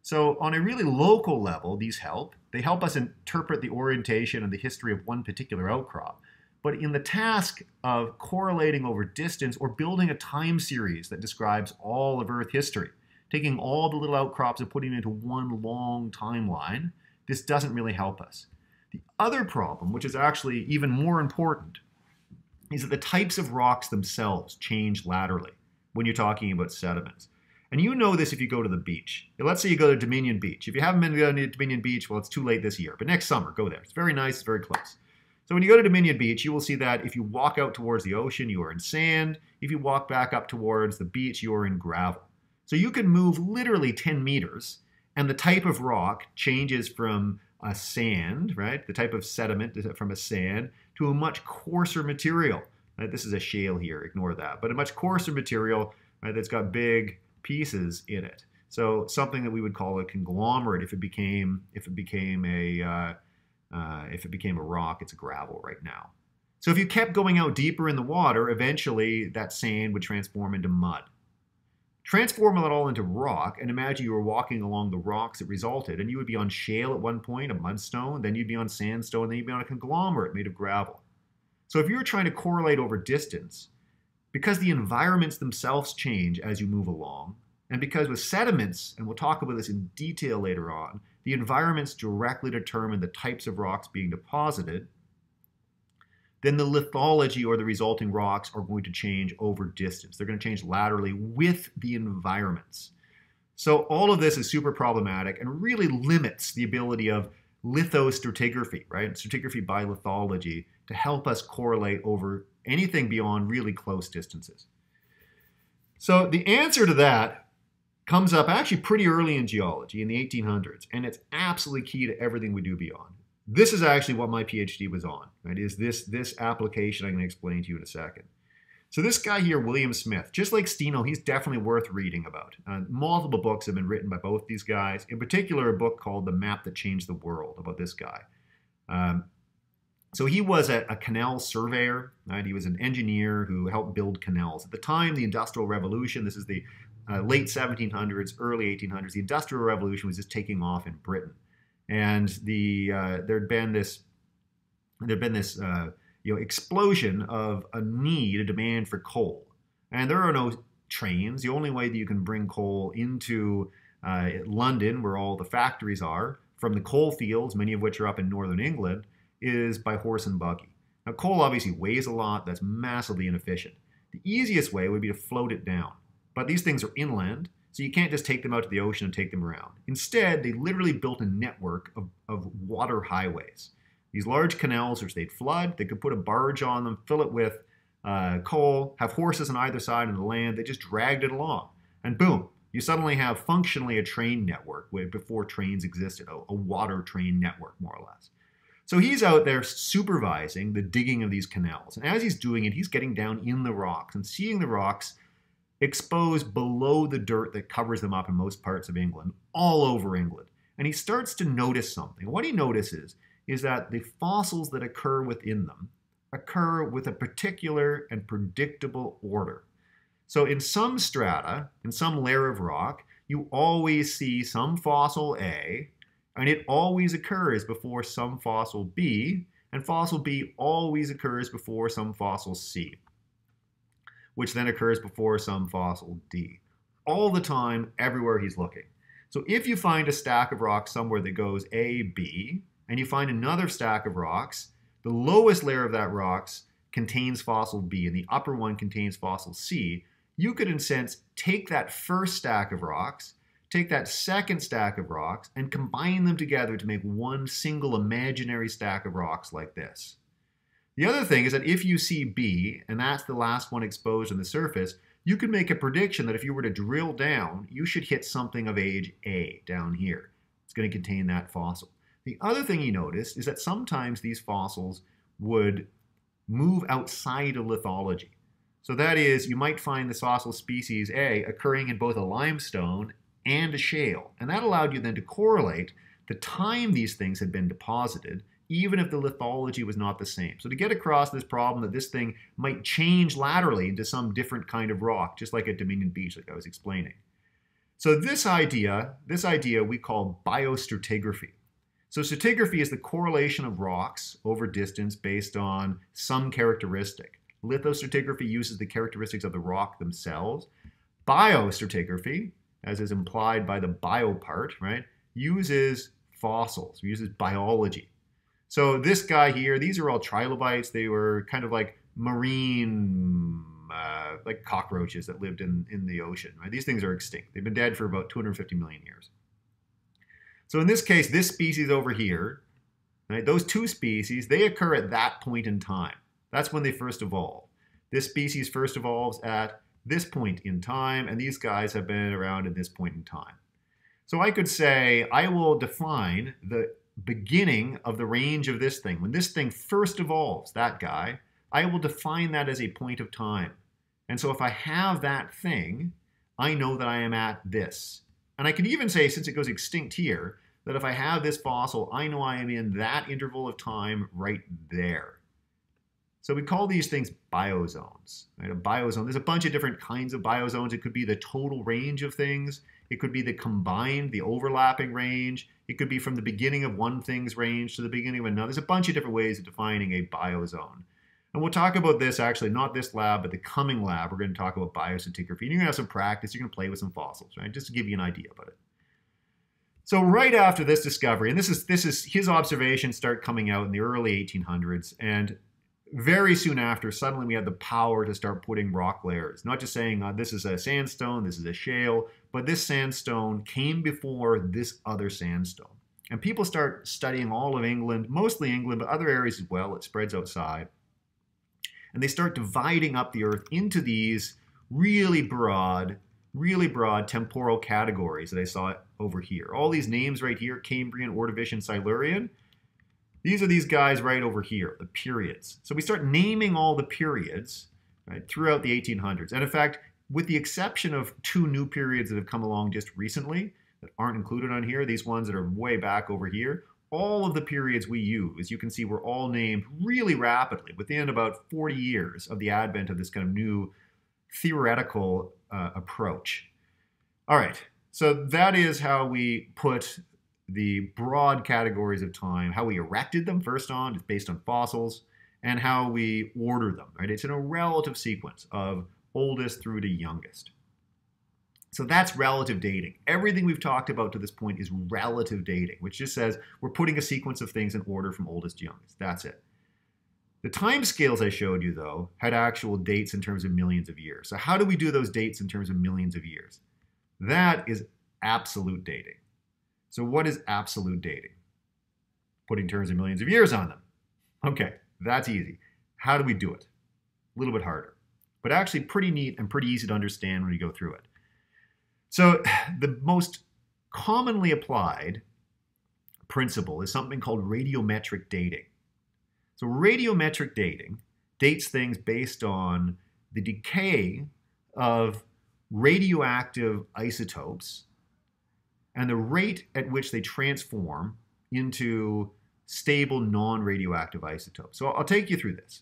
A: So on a really local level, these help. They help us interpret the orientation and the history of one particular outcrop. But in the task of correlating over distance or building a time series that describes all of Earth history, taking all the little outcrops and putting them into one long timeline, this doesn't really help us. The other problem, which is actually even more important, is that the types of rocks themselves change laterally when you're talking about sediments. And you know this if you go to the beach. Let's say you go to Dominion Beach. If you haven't been to Dominion Beach, well, it's too late this year. But next summer, go there. It's very nice, it's very close. So when you go to Dominion Beach, you will see that if you walk out towards the ocean, you are in sand. If you walk back up towards the beach, you are in gravel. So you can move literally 10 meters, and the type of rock changes from a sand, right? The type of sediment from a sand to a much coarser material. Right? This is a shale here, ignore that. But a much coarser material right, that's got big pieces in it. So something that we would call a conglomerate if it became if it became a uh, uh, if it became a rock, it's a gravel right now. So if you kept going out deeper in the water, eventually that sand would transform into mud. Transform it all into rock, and imagine you were walking along the rocks that resulted, and you would be on shale at one point, a mudstone, then you'd be on sandstone, then you'd be on a conglomerate made of gravel. So if you're trying to correlate over distance, because the environments themselves change as you move along, and because with sediments, and we'll talk about this in detail later on, the environments directly determine the types of rocks being deposited, then the lithology or the resulting rocks are going to change over distance. They're going to change laterally with the environments. So all of this is super problematic and really limits the ability of lithostratigraphy, right? Stratigraphy by lithology to help us correlate over anything beyond really close distances. So the answer to that comes up actually pretty early in geology in the 1800s, and it's absolutely key to everything we do beyond. This is actually what my PhD was on, right? Is this, this application I'm going to explain to you in a second. So this guy here, William Smith, just like Steno, he's definitely worth reading about. Uh, multiple books have been written by both these guys. In particular, a book called The Map That Changed the World about this guy. Um, so he was a, a, canal surveyor, right? He was an engineer who helped build canals. At the time, the Industrial Revolution, this is the uh, late 1700s, early 1800s, the Industrial Revolution was just taking off in Britain, and the uh, there'd been this there'd been this uh, you know explosion of a need, a demand for coal, and there are no trains. The only way that you can bring coal into uh, London, where all the factories are, from the coal fields, many of which are up in northern England, is by horse and buggy. Now, coal obviously weighs a lot, that's massively inefficient. The easiest way would be to float it down. But these things are inland, so you can't just take them out to the ocean and take them around. Instead, they literally built a network of, of water highways. These large canals, which they'd flood, they could put a barge on them, fill it with uh, coal, have horses on either side of the land. They just dragged it along. And boom, you suddenly have functionally a train network before trains existed, a, a water train network, more or less. So he's out there supervising the digging of these canals. And as he's doing it, he's getting down in the rocks and seeing the rocks exposed below the dirt that covers them up in most parts of England, all over England. And he starts to notice something. What he notices is that the fossils that occur within them occur with a particular and predictable order. So in some strata, in some layer of rock, you always see some fossil A, and it always occurs before some fossil B, and fossil B always occurs before some fossil C, which then occurs before some fossil D. All the time, everywhere he's looking. So if you find a stack of rocks somewhere that goes A, B, and you find another stack of rocks the lowest layer of that rocks contains fossil B and the upper one contains fossil C. You could, in sense, take that first stack of rocks, take that second stack of rocks, and combine them together to make one single imaginary stack of rocks like this. The other thing is that if you see B, and that's the last one exposed on the surface, you can make a prediction that if you were to drill down, you should hit something of age A down here. It's going to contain that fossil. The other thing he noticed is that sometimes these fossils would move outside of lithology. So that is, you might find the fossil species A occurring in both a limestone and a shale. And that allowed you then to correlate the time these things had been deposited, even if the lithology was not the same. So to get across this problem that this thing might change laterally into some different kind of rock, just like at Dominion Beach, like I was explaining. So this idea, this idea we call biostratigraphy. So stratigraphy is the correlation of rocks over distance based on some characteristic. Lithostratigraphy uses the characteristics of the rock themselves. Biostratigraphy, as is implied by the bio part, right, uses fossils, uses biology. So this guy here, these are all trilobites. They were kind of like marine, uh, like cockroaches that lived in, in the ocean. Right? These things are extinct. They've been dead for about 250 million years. So in this case, this species over here, right, those two species, they occur at that point in time. That's when they first evolve. This species first evolves at this point in time, and these guys have been around at this point in time. So I could say I will define the beginning of the range of this thing. When this thing first evolves, that guy, I will define that as a point of time. And so if I have that thing, I know that I am at this. And I can even say, since it goes extinct here, that if I have this fossil, I know I am in that interval of time right there. So we call these things biozones. Right? A biozone, there's a bunch of different kinds of biozones. It could be the total range of things. It could be the combined, the overlapping range. It could be from the beginning of one thing's range to the beginning of another. There's a bunch of different ways of defining a biozone. And we'll talk about this actually, not this lab, but the coming lab. We're going to talk about biostratigraphy. And you're going to have some practice. You're going to play with some fossils, right? Just to give you an idea about it. So right after this discovery, and this is this is his observations start coming out in the early 1800s, and very soon after, suddenly we had the power to start putting rock layers. Not just saying uh, this is a sandstone, this is a shale, but this sandstone came before this other sandstone. And people start studying all of England, mostly England, but other areas as well. It spreads outside. And they start dividing up the earth into these really broad really broad temporal categories that I saw over here. All these names right here, Cambrian, Ordovician, Silurian, these are these guys right over here, the periods. So we start naming all the periods right, throughout the 1800s. And in fact, with the exception of two new periods that have come along just recently that aren't included on here, these ones that are way back over here, all of the periods we use, you can see, were all named really rapidly within about 40 years of the advent of this kind of new theoretical uh, approach. All right, so that is how we put the broad categories of time, how we erected them first on, based on fossils, and how we order them, right? It's in a relative sequence of oldest through to youngest. So that's relative dating. Everything we've talked about to this point is relative dating, which just says we're putting a sequence of things in order from oldest to youngest. That's it. The time scales I showed you, though, had actual dates in terms of millions of years. So how do we do those dates in terms of millions of years? That is absolute dating. So what is absolute dating? Putting terms of millions of years on them. Okay, that's easy. How do we do it? A little bit harder, but actually pretty neat and pretty easy to understand when you go through it. So the most commonly applied principle is something called radiometric dating. So radiometric dating dates things based on the decay of radioactive isotopes and the rate at which they transform into stable non-radioactive isotopes. So I'll take you through this.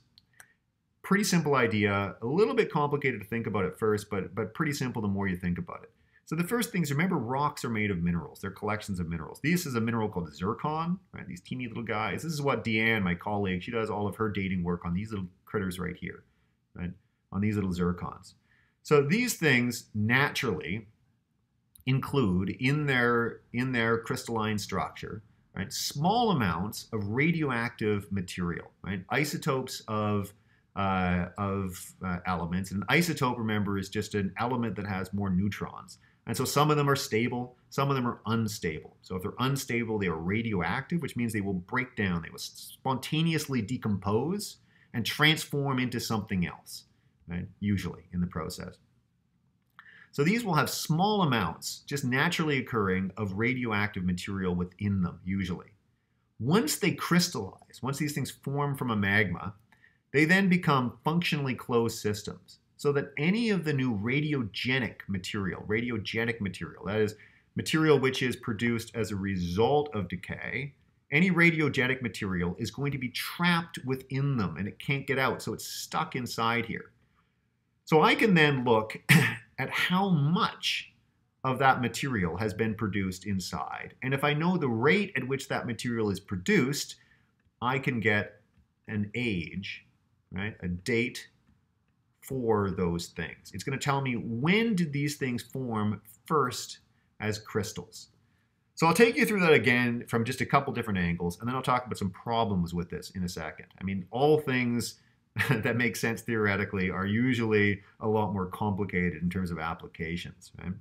A: Pretty simple idea, a little bit complicated to think about at first, but, but pretty simple the more you think about it. So the first things, remember rocks are made of minerals. They're collections of minerals. This is a mineral called zircon, right? These teeny little guys. This is what Deanne, my colleague, she does all of her dating work on these little critters right here, right? On these little zircons. So these things naturally include in their in their crystalline structure, right, small amounts of radioactive material, right? Isotopes of uh, of uh, elements. And an isotope, remember, is just an element that has more neutrons. And so some of them are stable, some of them are unstable. So if they're unstable, they are radioactive, which means they will break down, they will spontaneously decompose and transform into something else, right? usually in the process. So these will have small amounts, just naturally occurring, of radioactive material within them, usually. Once they crystallize, once these things form from a magma, they then become functionally closed systems so that any of the new radiogenic material, radiogenic material, that is material which is produced as a result of decay, any radiogenic material is going to be trapped within them and it can't get out, so it's stuck inside here. So I can then look at how much of that material has been produced inside. And if I know the rate at which that material is produced, I can get an age, right? A date for those things. It's going to tell me when did these things form first as crystals. So I'll take you through that again from just a couple different angles, and then I'll talk about some problems with this in a second. I mean, all things that make sense theoretically are usually a lot more complicated in terms of applications, right?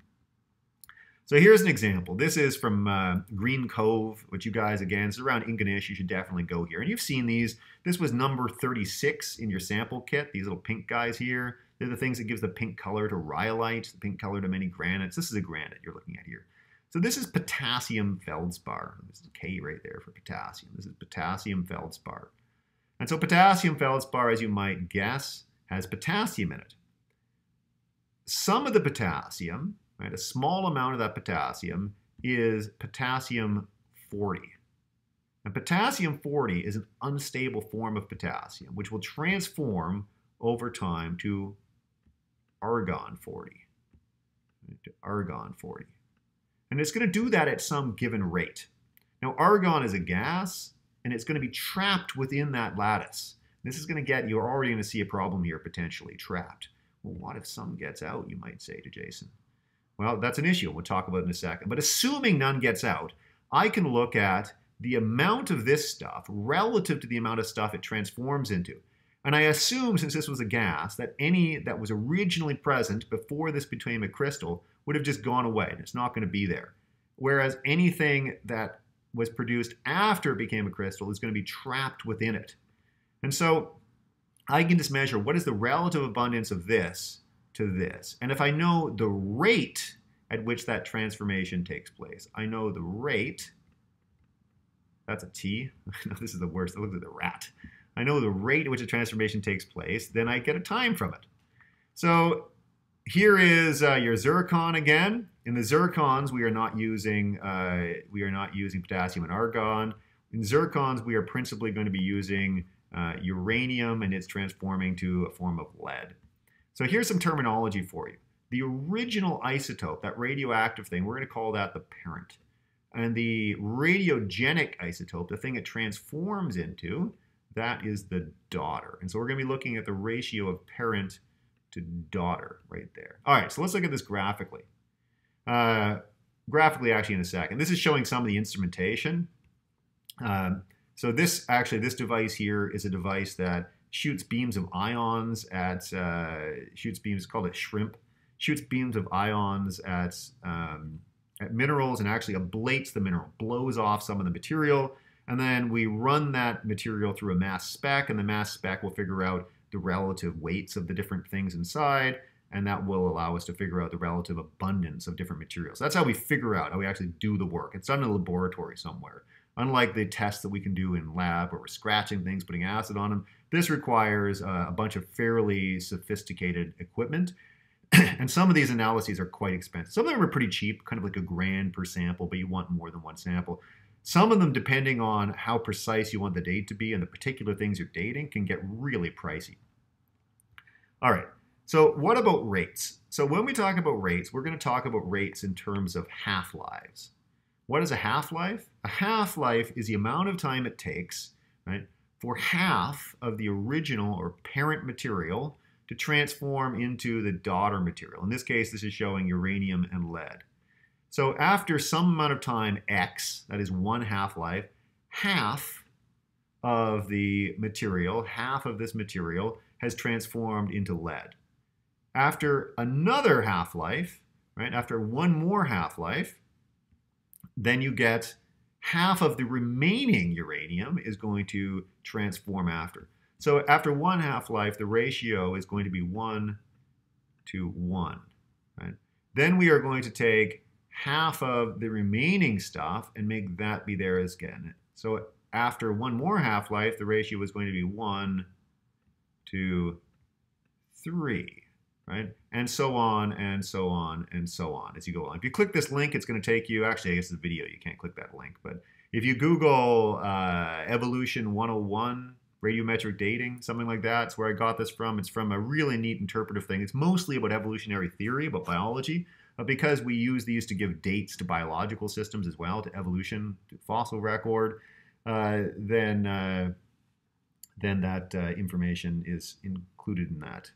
A: So here's an example. This is from uh, Green Cove, which you guys, again, is around Ingonish. You should definitely go here. And you've seen these. This was number 36 in your sample kit, these little pink guys here. They're the things that gives the pink color to rhyolite, the pink color to many granites. This is a granite you're looking at here. So this is potassium feldspar. This is K right there for potassium. This is potassium feldspar. And so potassium feldspar, as you might guess, has potassium in it. Some of the potassium Right? A small amount of that potassium is potassium 40. And potassium 40 is an unstable form of potassium, which will transform over time to argon 40. To argon 40. And it's going to do that at some given rate. Now, argon is a gas, and it's going to be trapped within that lattice. This is going to get, you're already going to see a problem here potentially, trapped. Well, what if some gets out, you might say to Jason? Well, that's an issue. We'll talk about in a second. But assuming none gets out, I can look at the amount of this stuff relative to the amount of stuff it transforms into. And I assume, since this was a gas, that any that was originally present before this became a crystal would have just gone away. And it's not going to be there. Whereas anything that was produced after it became a crystal is going to be trapped within it. And so I can just measure what is the relative abundance of this to this. And if I know the rate at which that transformation takes place, I know the rate, that's a T. this is the worst. Look at the rat. I know the rate at which a transformation takes place, then I get a time from it. So here is uh, your zircon again. In the zircons, we are not using uh, we are not using potassium and argon. In zircons, we are principally going to be using uh, uranium, and it's transforming to a form of lead. So here's some terminology for you. The original isotope, that radioactive thing, we're going to call that the parent. And the radiogenic isotope, the thing it transforms into, that is the daughter. And so we're going to be looking at the ratio of parent to daughter right there. All right, so let's look at this graphically. Uh, graphically, actually, in a second. This is showing some of the instrumentation. Um, so this actually, this device here is a device that shoots beams of ions at uh, shoots beams called it SHRIMP shoots beams of ions at um, at minerals and actually ablates the mineral blows off some of the material. And then we run that material through a mass spec and the mass spec will figure out the relative weights of the different things inside and that will allow us to figure out the relative abundance of different materials. That's how we figure out how we actually do the work. It's done in a laboratory somewhere unlike the tests that we can do in lab where we're scratching things putting acid on them this requires uh, a bunch of fairly sophisticated equipment. and some of these analyses are quite expensive. Some of them are pretty cheap, kind of like a grand per sample, but you want more than one sample. Some of them, depending on how precise you want the date to be and the particular things you're dating, can get really pricey. All right, so what about rates? So when we talk about rates, we're going to talk about rates in terms of half-lives. What is a half-life? A half-life is the amount of time it takes, right, for half of the original or parent material to transform into the daughter material. In this case, this is showing uranium and lead. So after some amount of time, x, that is one half-life, half of the material, half of this material has transformed into lead. After another half-life, right, after one more half-life, then you get half of the remaining uranium is going to transform after. So after one half-life, the ratio is going to be 1 to 1. Right? Then we are going to take half of the remaining stuff and make that be there again. So after one more half-life, the ratio is going to be 1 to 3 right? And so on and so on and so on as you go along. If you click this link, it's going to take you, actually, I guess it's video, you can't click that link, but if you Google uh, Evolution 101, radiometric dating, something like that, it's where I got this from. It's from a really neat interpretive thing. It's mostly about evolutionary theory, about biology, but because we use these to give dates to biological systems as well, to evolution, to fossil record, uh, then uh, then that uh, information is included in that.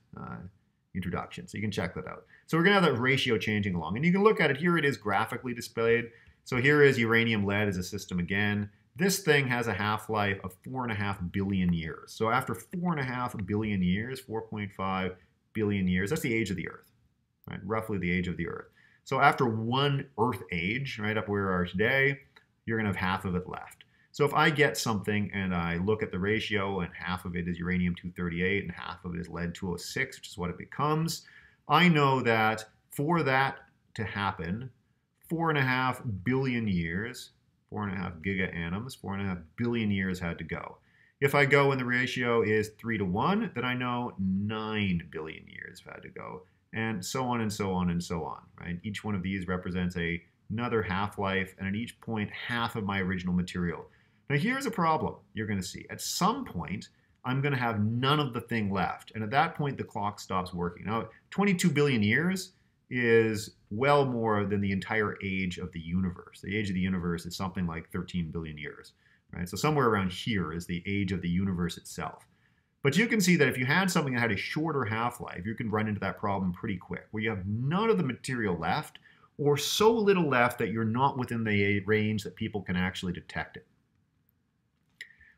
A: Introduction. So you can check that out. So we're going to have that ratio changing along. And you can look at it. Here it is graphically displayed. So here is uranium lead as a system again. This thing has a half-life of 4.5 billion years. So after 4.5 billion years, 4.5 billion years, that's the age of the Earth, right? Roughly the age of the Earth. So after one Earth age, right up where we are today, you're going to have half of it left. So if I get something and I look at the ratio and half of it is uranium-238 and half of it is lead-206, which is what it becomes, I know that for that to happen, four and a half billion years, four and a half giga four and a half billion years had to go. If I go and the ratio is three to one, then I know nine billion years had to go, and so on and so on and so on, right? Each one of these represents a, another half-life, and at each point, half of my original material. Now here's a problem you're going to see. At some point, I'm going to have none of the thing left. And at that point, the clock stops working. Now, 22 billion years is well more than the entire age of the universe. The age of the universe is something like 13 billion years. Right? So somewhere around here is the age of the universe itself. But you can see that if you had something that had a shorter half-life, you can run into that problem pretty quick, where you have none of the material left, or so little left that you're not within the range that people can actually detect it.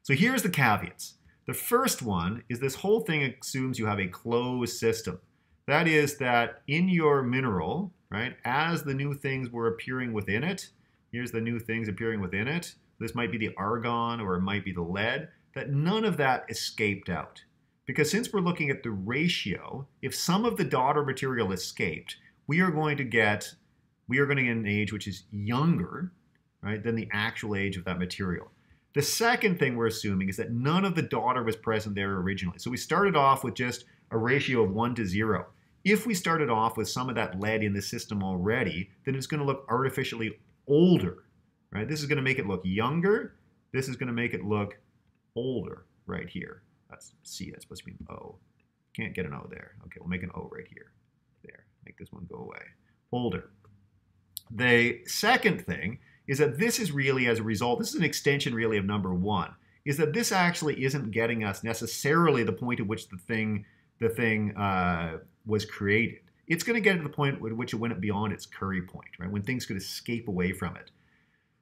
A: So here's the caveats. The first one is this whole thing assumes you have a closed system. That is that in your mineral, right, as the new things were appearing within it, here's the new things appearing within it, this might be the argon or it might be the lead, that none of that escaped out. Because since we're looking at the ratio, if some of the daughter material escaped, we are going to get we are going to get an age which is younger, right, than the actual age of that material. The second thing we're assuming is that none of the daughter was present there originally. So we started off with just a ratio of 1 to 0. If we started off with some of that lead in the system already, then it's going to look artificially older. Right? This is going to make it look younger. This is going to make it look older right here. That's C, that's supposed to be an O. Can't get an O there. Okay, we'll make an O right here. There, make this one go away. Older. The second thing is that this is really as a result, this is an extension really of number one, is that this actually isn't getting us necessarily the point at which the thing, the thing uh, was created. it's going to get to the point at which it went beyond its Curie point, right? When things could escape away from it.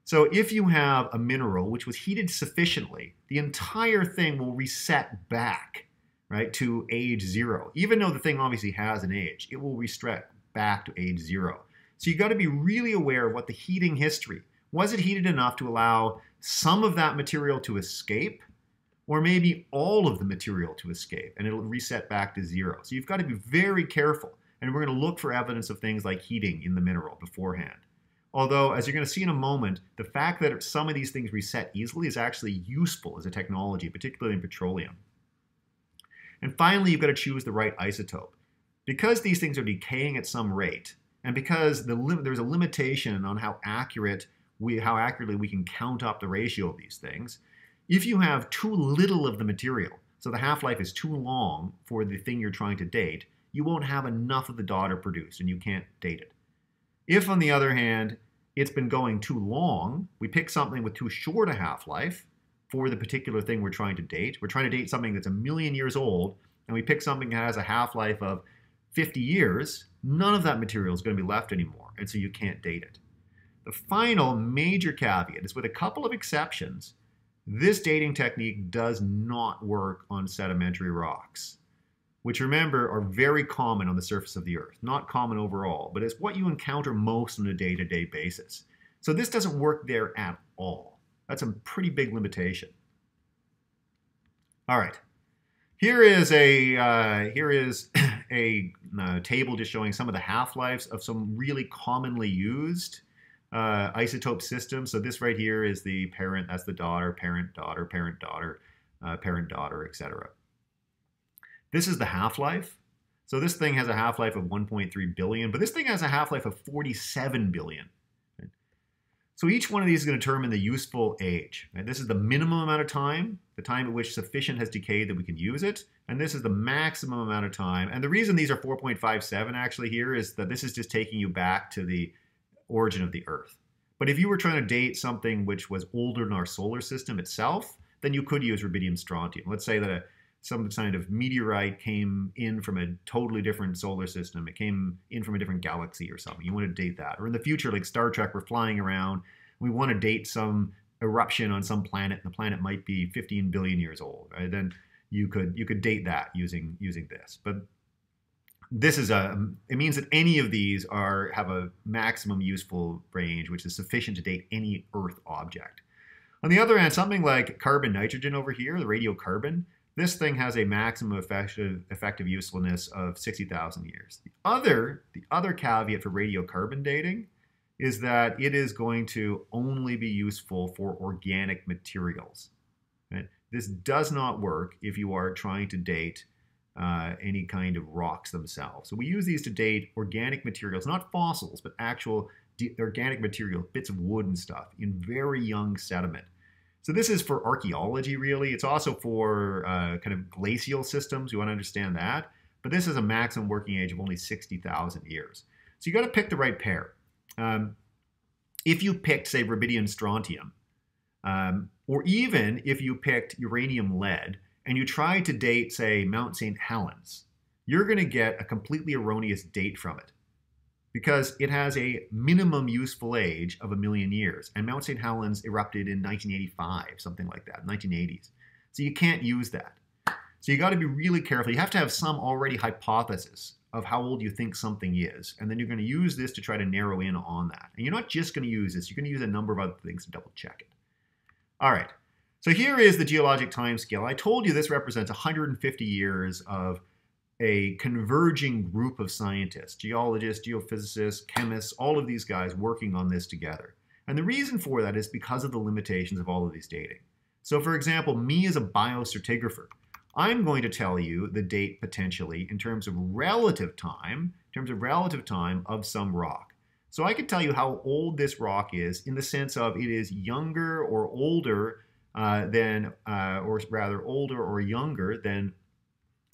A: So if you have a mineral which was heated sufficiently, the entire thing will reset back, right, to age zero. Even though the thing obviously has an age, it will reset back to age zero. So you've got to be really aware of what the heating history. Was it heated enough to allow some of that material to escape? Or maybe all of the material to escape and it'll reset back to zero. So you've got to be very careful. And we're going to look for evidence of things like heating in the mineral beforehand. Although, as you're going to see in a moment, the fact that some of these things reset easily is actually useful as a technology, particularly in petroleum. And finally, you've got to choose the right isotope. Because these things are decaying at some rate, and because the there's a limitation on how accurate we, how accurately we can count up the ratio of these things, if you have too little of the material, so the half-life is too long for the thing you're trying to date, you won't have enough of the daughter produced and you can't date it. If, on the other hand, it's been going too long, we pick something with too short a half-life for the particular thing we're trying to date. We're trying to date something that's a million years old, and we pick something that has a half-life of 50 years, none of that material is going to be left anymore, and so you can't date it. The final major caveat is with a couple of exceptions, this dating technique does not work on sedimentary rocks, which remember are very common on the surface of the Earth. Not common overall, but it's what you encounter most on a day-to-day basis. So this doesn't work there at all. That's a pretty big limitation. All right. Here is a uh, here is a uh, table just showing some of the half-lives of some really commonly used uh, isotope system. So this right here is the parent, that's the daughter, parent, daughter, parent, daughter, uh, parent, daughter, etc. This is the half-life. So this thing has a half-life of 1.3 billion, but this thing has a half-life of 47 billion. So each one of these is going to determine the useful age. Right? This is the minimum amount of time, the time at which sufficient has decayed that we can use it. And this is the maximum amount of time. And the reason these are 4.57 actually here is that this is just taking you back to the origin of the Earth. But if you were trying to date something which was older than our solar system itself, then you could use rubidium strontium. Let's say that a, some kind of meteorite came in from a totally different solar system. It came in from a different galaxy or something. You want to date that. Or in the future, like Star Trek, we're flying around. We want to date some eruption on some planet, and the planet might be 15 billion years old. Right? Then you could you could date that using using this. But this is a it means that any of these are have a maximum useful range which is sufficient to date any earth object. On the other hand something like carbon nitrogen over here the radiocarbon this thing has a maximum effective, effective usefulness of 60,000 years. The other the other caveat for radiocarbon dating is that it is going to only be useful for organic materials. Right? this does not work if you are trying to date uh, any kind of rocks themselves. So we use these to date organic materials, not fossils, but actual organic material, bits of wood and stuff, in very young sediment. So this is for archaeology, really. It's also for uh, kind of glacial systems. You want to understand that. But this is a maximum working age of only 60,000 years. So you got to pick the right pair. Um, if you picked, say, rubidium strontium, um, or even if you picked uranium lead, and you try to date, say, Mount St. Helens, you're going to get a completely erroneous date from it because it has a minimum useful age of a million years. And Mount St. Helens erupted in 1985, something like that, 1980s. So you can't use that. So you got to be really careful. You have to have some already hypothesis of how old you think something is. And then you're going to use this to try to narrow in on that. And you're not just going to use this, you're going to use a number of other things to double check it. All right. So here is the geologic time scale. I told you this represents 150 years of a converging group of scientists, geologists, geophysicists, chemists, all of these guys working on this together. And the reason for that is because of the limitations of all of these dating. So for example, me as a biostratigrapher, I'm going to tell you the date potentially in terms of relative time, in terms of relative time of some rock. So I can tell you how old this rock is in the sense of it is younger or older uh, than, uh, or rather older or younger than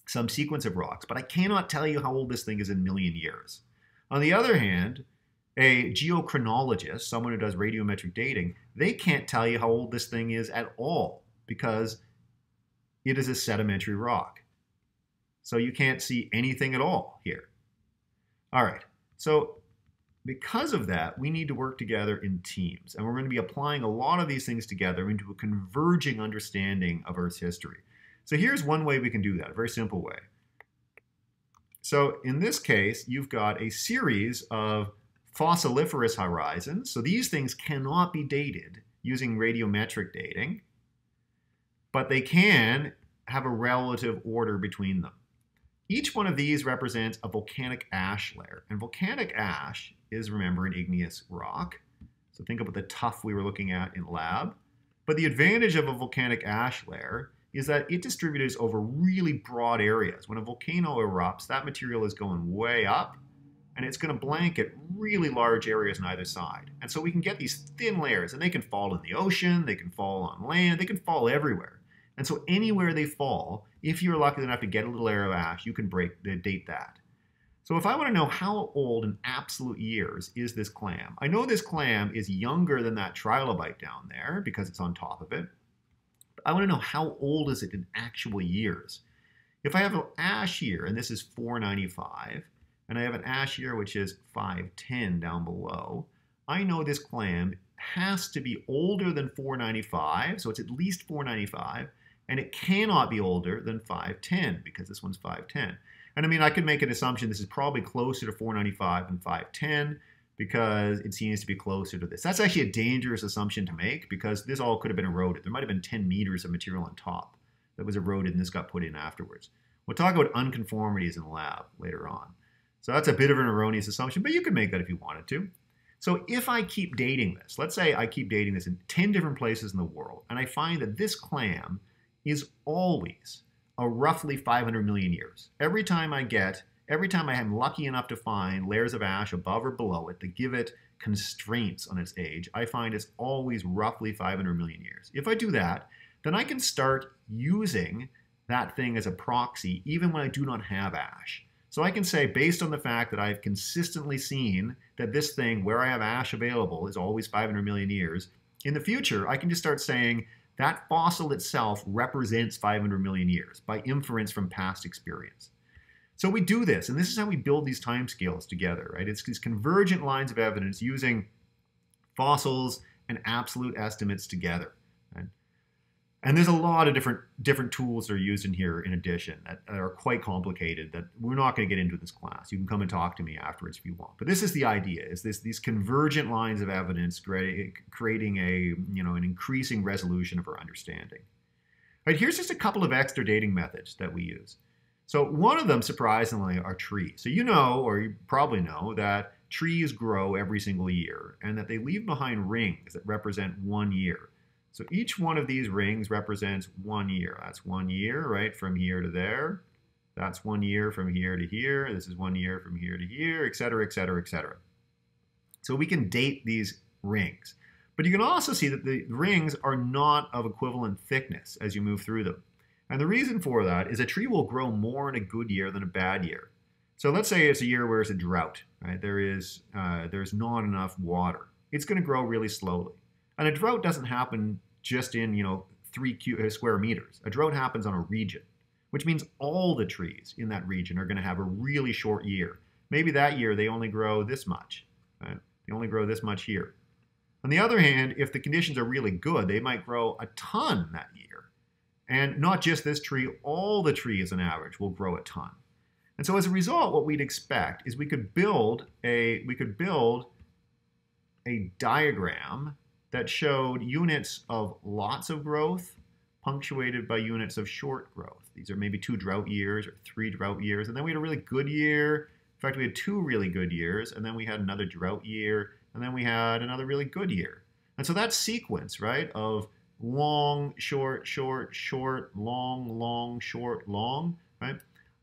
A: some sequence of rocks, but I cannot tell you how old this thing is in million years. On the other hand, a geochronologist, someone who does radiometric dating, they can't tell you how old this thing is at all because it is a sedimentary rock. So you can't see anything at all here. All right, so because of that, we need to work together in teams. And we're going to be applying a lot of these things together into a converging understanding of Earth's history. So here's one way we can do that, a very simple way. So in this case, you've got a series of fossiliferous horizons. So these things cannot be dated using radiometric dating, but they can have a relative order between them. Each one of these represents a volcanic ash layer. And volcanic ash is, remember, an igneous rock. So think about the tuff we were looking at in lab. But the advantage of a volcanic ash layer is that it distributes over really broad areas. When a volcano erupts, that material is going way up, and it's going to blanket really large areas on either side. And so we can get these thin layers, and they can fall in the ocean, they can fall on land, they can fall everywhere. And so anywhere they fall, if you're lucky enough to get a little layer of ash, you can break date that. So if I want to know how old in absolute years is this clam, I know this clam is younger than that trilobite down there because it's on top of it. But I want to know how old is it in actual years. If I have an ash here, and this is 495, and I have an ash here which is 510 down below, I know this clam has to be older than 495, so it's at least 495, and it cannot be older than 510 because this one's 510. And I mean, I could make an assumption this is probably closer to 495 than 510 because it seems to be closer to this. That's actually a dangerous assumption to make because this all could have been eroded. There might have been 10 meters of material on top that was eroded and this got put in afterwards. We'll talk about unconformities in the lab later on. So that's a bit of an erroneous assumption, but you could make that if you wanted to. So if I keep dating this, let's say I keep dating this in 10 different places in the world, and I find that this clam is always a roughly 500 million years. Every time I get, every time I am lucky enough to find layers of ash above or below it that give it constraints on its age, I find it's always roughly 500 million years. If I do that, then I can start using that thing as a proxy even when I do not have ash. So I can say, based on the fact that I've consistently seen that this thing, where I have ash available, is always 500 million years, in the future, I can just start saying, that fossil itself represents 500 million years by inference from past experience. So we do this, and this is how we build these timescales together, right? It's these convergent lines of evidence using fossils and absolute estimates together. And there's a lot of different different tools that are used in here in addition that are quite complicated that we're not going to get into this class. You can come and talk to me afterwards if you want. But this is the idea: is this these convergent lines of evidence creating a you know an increasing resolution of our understanding. Right, here's just a couple of extra dating methods that we use. So one of them, surprisingly, are trees. So you know, or you probably know, that trees grow every single year and that they leave behind rings that represent one year. So each one of these rings represents one year. That's one year, right, from here to there. That's one year from here to here. This is one year from here to here, et cetera, et cetera, et cetera. So we can date these rings. But you can also see that the rings are not of equivalent thickness as you move through them. And the reason for that is a tree will grow more in a good year than a bad year. So let's say it's a year where it's a drought, right? There is uh, there's not enough water. It's going to grow really slowly. And a drought doesn't happen just in, you know, three uh, square meters. A drought happens on a region, which means all the trees in that region are going to have a really short year. Maybe that year they only grow this much. Right? They only grow this much here. On the other hand, if the conditions are really good, they might grow a ton that year. And not just this tree, all the trees on average will grow a ton. And so as a result, what we'd expect is we could build a we could build a diagram that showed units of lots of growth punctuated by units of short growth. These are maybe two drought years or three drought years. And then we had a really good year. In fact, we had two really good years. And then we had another drought year. And then we had another really good year. And so that sequence, right, of long, short, short, short, long, long, short, long, right?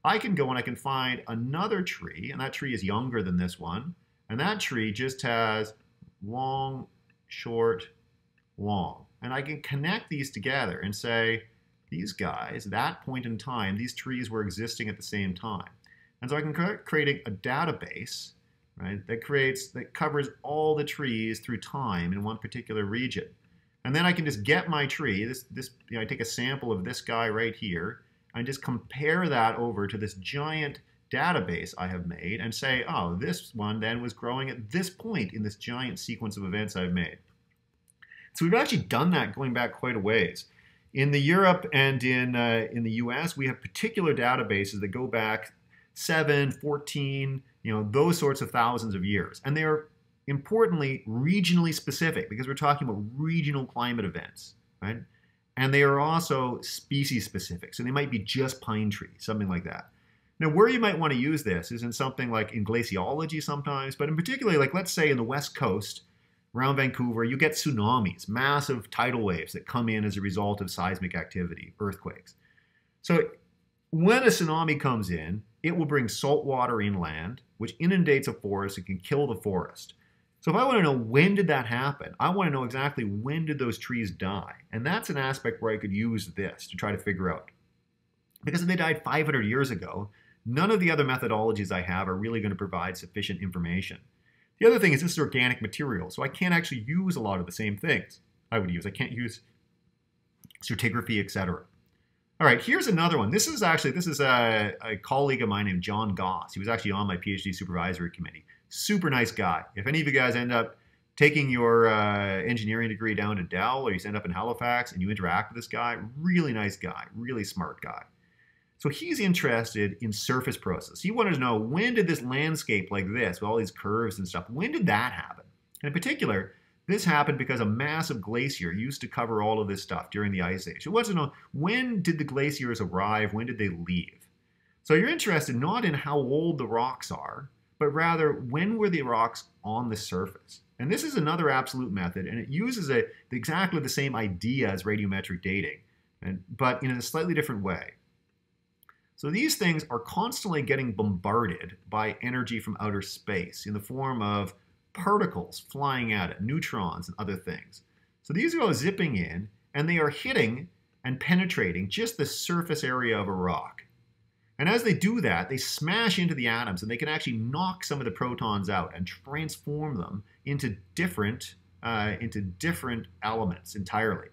A: I can go and I can find another tree, and that tree is younger than this one. And that tree just has long, short, long. And I can connect these together and say, these guys, that point in time, these trees were existing at the same time. And so I can create a database, right, that creates, that covers all the trees through time in one particular region. And then I can just get my tree, this, this, you know, I take a sample of this guy right here, and just compare that over to this giant database I have made and say, oh, this one then was growing at this point in this giant sequence of events I've made. So we've actually done that going back quite a ways. In the Europe and in, uh, in the US, we have particular databases that go back 7, 14, you know, those sorts of thousands of years. And they are importantly regionally specific because we're talking about regional climate events, right? And they are also species specific. So they might be just pine trees, something like that. Now, where you might want to use this is in something like in glaciology sometimes, but in particular, like let's say in the West Coast, around Vancouver, you get tsunamis, massive tidal waves that come in as a result of seismic activity, earthquakes. So when a tsunami comes in, it will bring salt water inland, which inundates a forest and can kill the forest. So if I want to know when did that happen, I want to know exactly when did those trees die. And that's an aspect where I could use this to try to figure out. Because if they died 500 years ago, none of the other methodologies I have are really going to provide sufficient information. The other thing is this is organic material, so I can't actually use a lot of the same things I would use. I can't use stratigraphy, etc. All right, here's another one. This is actually, this is a, a colleague of mine named John Gosse. He was actually on my PhD supervisory committee. Super nice guy. If any of you guys end up taking your uh, engineering degree down to Dal or you end up in Halifax and you interact with this guy, really nice guy, really smart guy. So he's interested in surface process. He wanted to know when did this landscape like this, with all these curves and stuff, when did that happen? And in particular, this happened because a massive glacier used to cover all of this stuff during the Ice Age. Wants to know when did the glaciers arrive, when did they leave? So you're interested not in how old the rocks are, but rather when were the rocks on the surface? And this is another absolute method, and it uses a, exactly the same idea as radiometric dating, and, but in a slightly different way. So these things are constantly getting bombarded by energy from outer space in the form of particles flying at it, neutrons and other things. So these are go zipping in, and they are hitting and penetrating just the surface area of a rock. And as they do that, they smash into the atoms and they can actually knock some of the protons out and transform them into different, uh, into different elements entirely.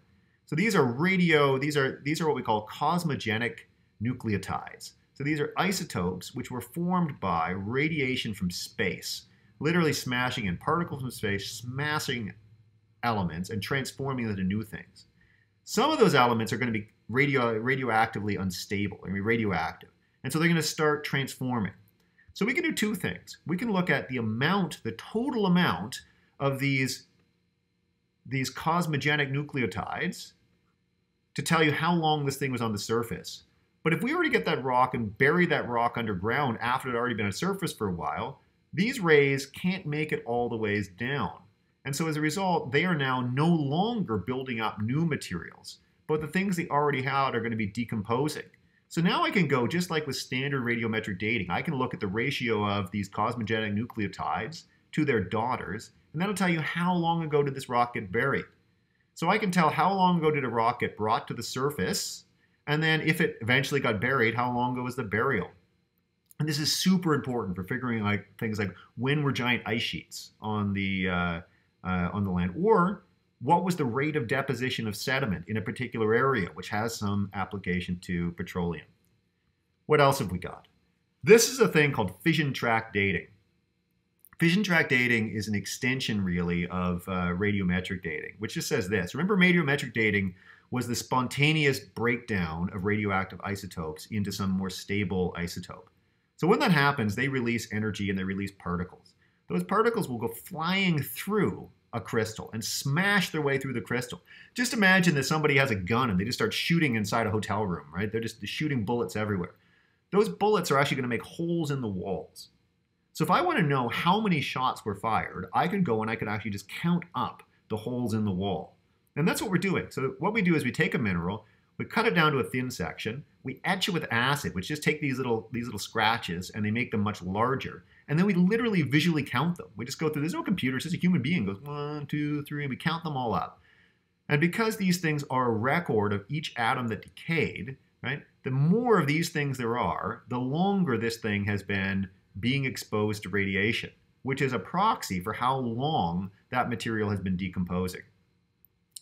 A: So these are radio, these are, these are what we call cosmogenic nuclides. So these are isotopes which were formed by radiation from space, literally smashing in particles from space, smashing elements and transforming them into new things. Some of those elements are going to be radio, radioactively unstable, I mean radioactive. And so they're going to start transforming. So we can do two things. We can look at the amount, the total amount of these, these cosmogenic nuclides to tell you how long this thing was on the surface. But if we were to get that rock and bury that rock underground after it had already been on surface for a while, these rays can't make it all the ways down. And so as a result, they are now no longer building up new materials, but the things they already had are going to be decomposing. So now I can go, just like with standard radiometric dating, I can look at the ratio of these cosmogenic nuclides to their daughters, and that'll tell you how long ago did this rock get buried. So I can tell how long ago did a rock get brought to the surface, and then if it eventually got buried, how long ago was the burial. And this is super important for figuring like things like when were giant ice sheets on the uh, uh, on the land, or what was the rate of deposition of sediment in a particular area, which has some application to petroleum. What else have we got? This is a thing called fission track dating. Fission track dating is an extension, really, of uh, radiometric dating, which just says this. Remember, radiometric dating was the spontaneous breakdown of radioactive isotopes into some more stable isotope. So when that happens, they release energy and they release particles. Those particles will go flying through a crystal and smash their way through the crystal. Just imagine that somebody has a gun and they just start shooting inside a hotel room, right? They're just shooting bullets everywhere. Those bullets are actually going to make holes in the walls. So if I want to know how many shots were fired, I could go and I could actually just count up the holes in the wall. And that's what we're doing. So what we do is we take a mineral, we cut it down to a thin section, we etch it with acid, which just take these little, these little scratches and they make them much larger. And then we literally visually count them. We just go through, there's no computer, it's just a human being goes one, two, three, and we count them all up. And because these things are a record of each atom that decayed, right, the more of these things there are, the longer this thing has been being exposed to radiation, which is a proxy for how long that material has been decomposing.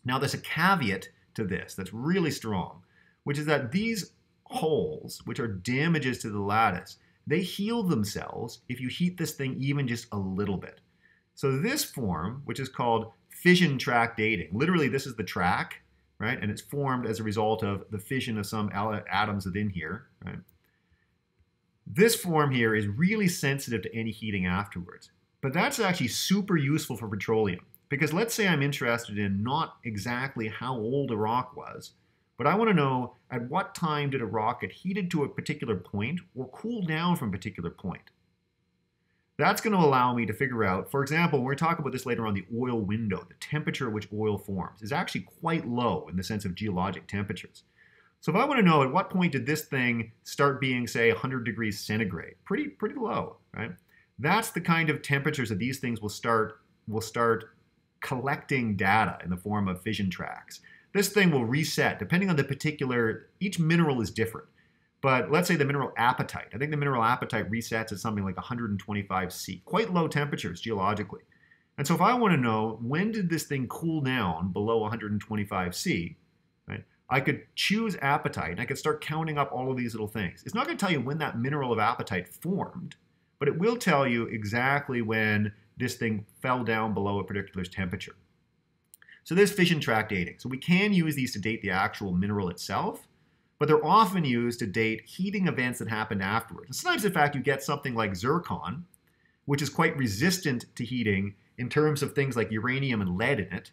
A: Now, there's a caveat to this that's really strong, which is that these holes, which are damages to the lattice, they heal themselves if you heat this thing even just a little bit. So this form, which is called fission track dating, literally this is the track, right? And it's formed as a result of the fission of some atoms within here, right? This form here is really sensitive to any heating afterwards. But that's actually super useful for petroleum. Because let's say I'm interested in not exactly how old a rock was, but I want to know at what time did a rock get heated to a particular point or cool down from a particular point. That's going to allow me to figure out, for example, we're going to talk about this later on, the oil window, the temperature at which oil forms is actually quite low in the sense of geologic temperatures. So if I want to know at what point did this thing start being, say, 100 degrees centigrade, pretty pretty low, right? That's the kind of temperatures that these things will start will start collecting data in the form of fission tracks. This thing will reset depending on the particular. Each mineral is different, but let's say the mineral apatite. I think the mineral apatite resets at something like 125 C, quite low temperatures geologically. And so if I want to know when did this thing cool down below 125 C, I could choose apatite and I could start counting up all of these little things. It's not going to tell you when that mineral of apatite formed, but it will tell you exactly when this thing fell down below a particular temperature. So there's fission track dating. So we can use these to date the actual mineral itself, but they're often used to date heating events that happened afterwards. And sometimes, in fact, you get something like zircon, which is quite resistant to heating in terms of things like uranium and lead in it.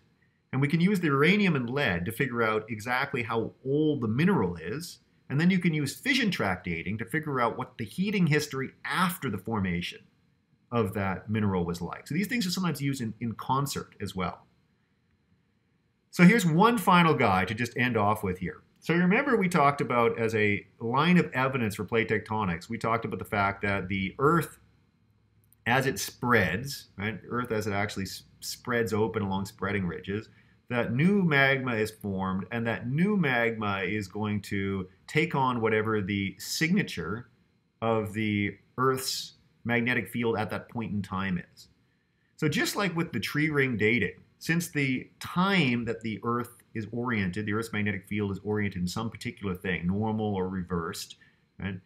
A: And we can use the uranium and lead to figure out exactly how old the mineral is. And then you can use fission track dating to figure out what the heating history after the formation of that mineral was like. So these things are sometimes used in, in concert as well. So here's one final guy to just end off with here. So remember we talked about as a line of evidence for plate tectonics, we talked about the fact that the Earth, as it spreads, right, Earth as it actually spreads open along spreading ridges, that new magma is formed, and that new magma is going to take on whatever the signature of the Earth's magnetic field at that point in time is. So just like with the tree ring dating, since the time that the Earth is oriented, the Earth's magnetic field is oriented in some particular thing, normal or reversed, right,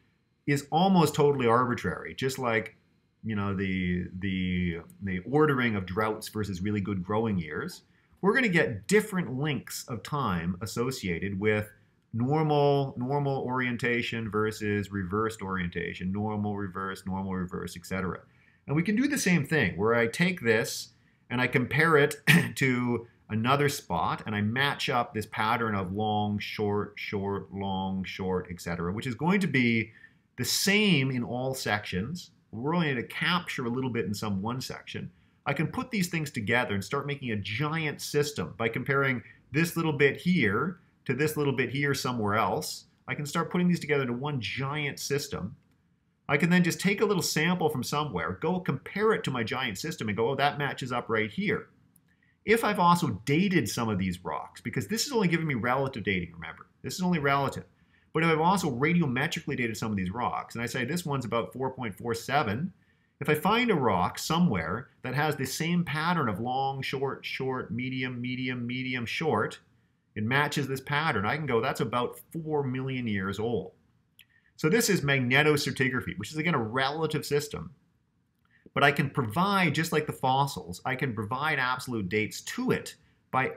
A: is almost totally arbitrary, just like you know the the the ordering of droughts versus really good growing years we're going to get different lengths of time associated with normal normal orientation versus reversed orientation, normal, reverse, normal, reverse, etc. And we can do the same thing where I take this and I compare it to another spot and I match up this pattern of long, short, short, long, short, etc., which is going to be the same in all sections. We're only going to capture a little bit in some one section. I can put these things together and start making a giant system by comparing this little bit here to this little bit here somewhere else. I can start putting these together into one giant system. I can then just take a little sample from somewhere, go compare it to my giant system and go, oh, that matches up right here. If I've also dated some of these rocks, because this is only giving me relative dating, remember, this is only relative. But if I've also radiometrically dated some of these rocks, and I say this one's about 4.47, if I find a rock somewhere that has the same pattern of long, short, short, medium, medium, medium, short, it matches this pattern, I can go, that's about 4 million years old. So this is magnetostratigraphy, which is again a relative system. But I can provide, just like the fossils, I can provide absolute dates to it by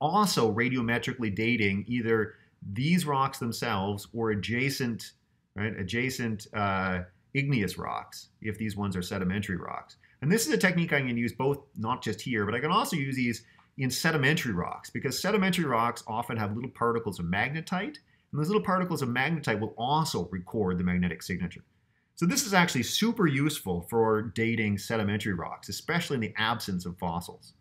A: also radiometrically dating either these rocks themselves or adjacent, right, adjacent uh, igneous rocks if these ones are sedimentary rocks. And this is a technique I can use both, not just here, but I can also use these in sedimentary rocks because sedimentary rocks often have little particles of magnetite, and those little particles of magnetite will also record the magnetic signature. So this is actually super useful for dating sedimentary rocks, especially in the absence of fossils.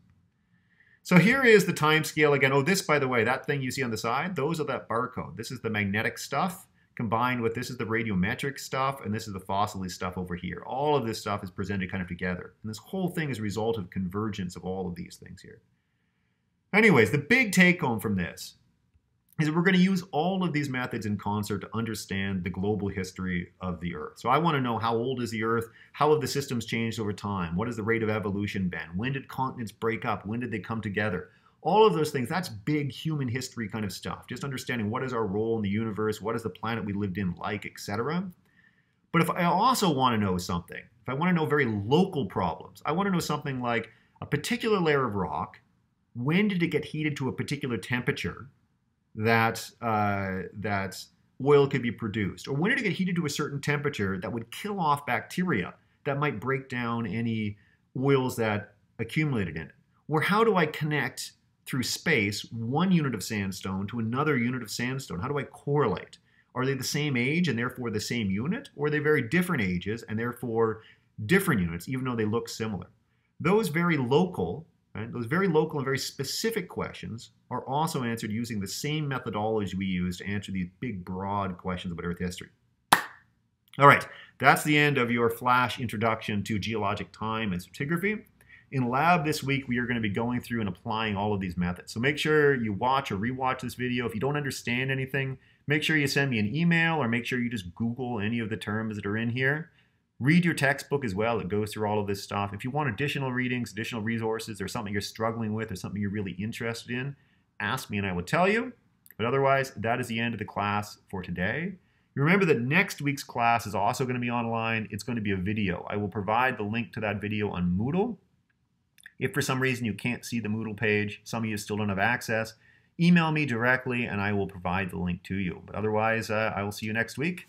A: So here is the time scale again. Oh, this, by the way, that thing you see on the side, those are that barcode. This is the magnetic stuff combined with this is the radiometric stuff and this is the fossil stuff over here. All of this stuff is presented kind of together. And this whole thing is a result of convergence of all of these things here. Anyways, the big take home from this is that we're going to use all of these methods in concert to understand the global history of the Earth. So I want to know how old is the Earth? How have the systems changed over time? What has the rate of evolution been? When did continents break up? When did they come together? all of those things, that's big human history kind of stuff. Just understanding what is our role in the universe, what is the planet we lived in like, etc. But if I also want to know something, if I want to know very local problems, I want to know something like a particular layer of rock, when did it get heated to a particular temperature that, uh, that oil could be produced? Or when did it get heated to a certain temperature that would kill off bacteria that might break down any oils that accumulated in it? Or how do I connect through space one unit of sandstone to another unit of sandstone? How do I correlate? Are they the same age and therefore the same unit? Or are they very different ages and therefore different units, even though they look similar? Those very local, right, those very local and very specific questions are also answered using the same methodology we use to answer these big, broad questions about Earth history. All right, that's the end of your flash introduction to geologic time and stratigraphy. In lab this week, we are going to be going through and applying all of these methods. So make sure you watch or rewatch this video. If you don't understand anything, make sure you send me an email or make sure you just Google any of the terms that are in here. Read your textbook as well. It goes through all of this stuff. If you want additional readings, additional resources, or something you're struggling with or something you're really interested in, ask me and I will tell you. But otherwise, that is the end of the class for today. Remember that next week's class is also going to be online. It's going to be a video. I will provide the link to that video on Moodle. If for some reason you can't see the Moodle page, some of you still don't have access, email me directly and I will provide the link to you. But otherwise, uh, I will see you next week.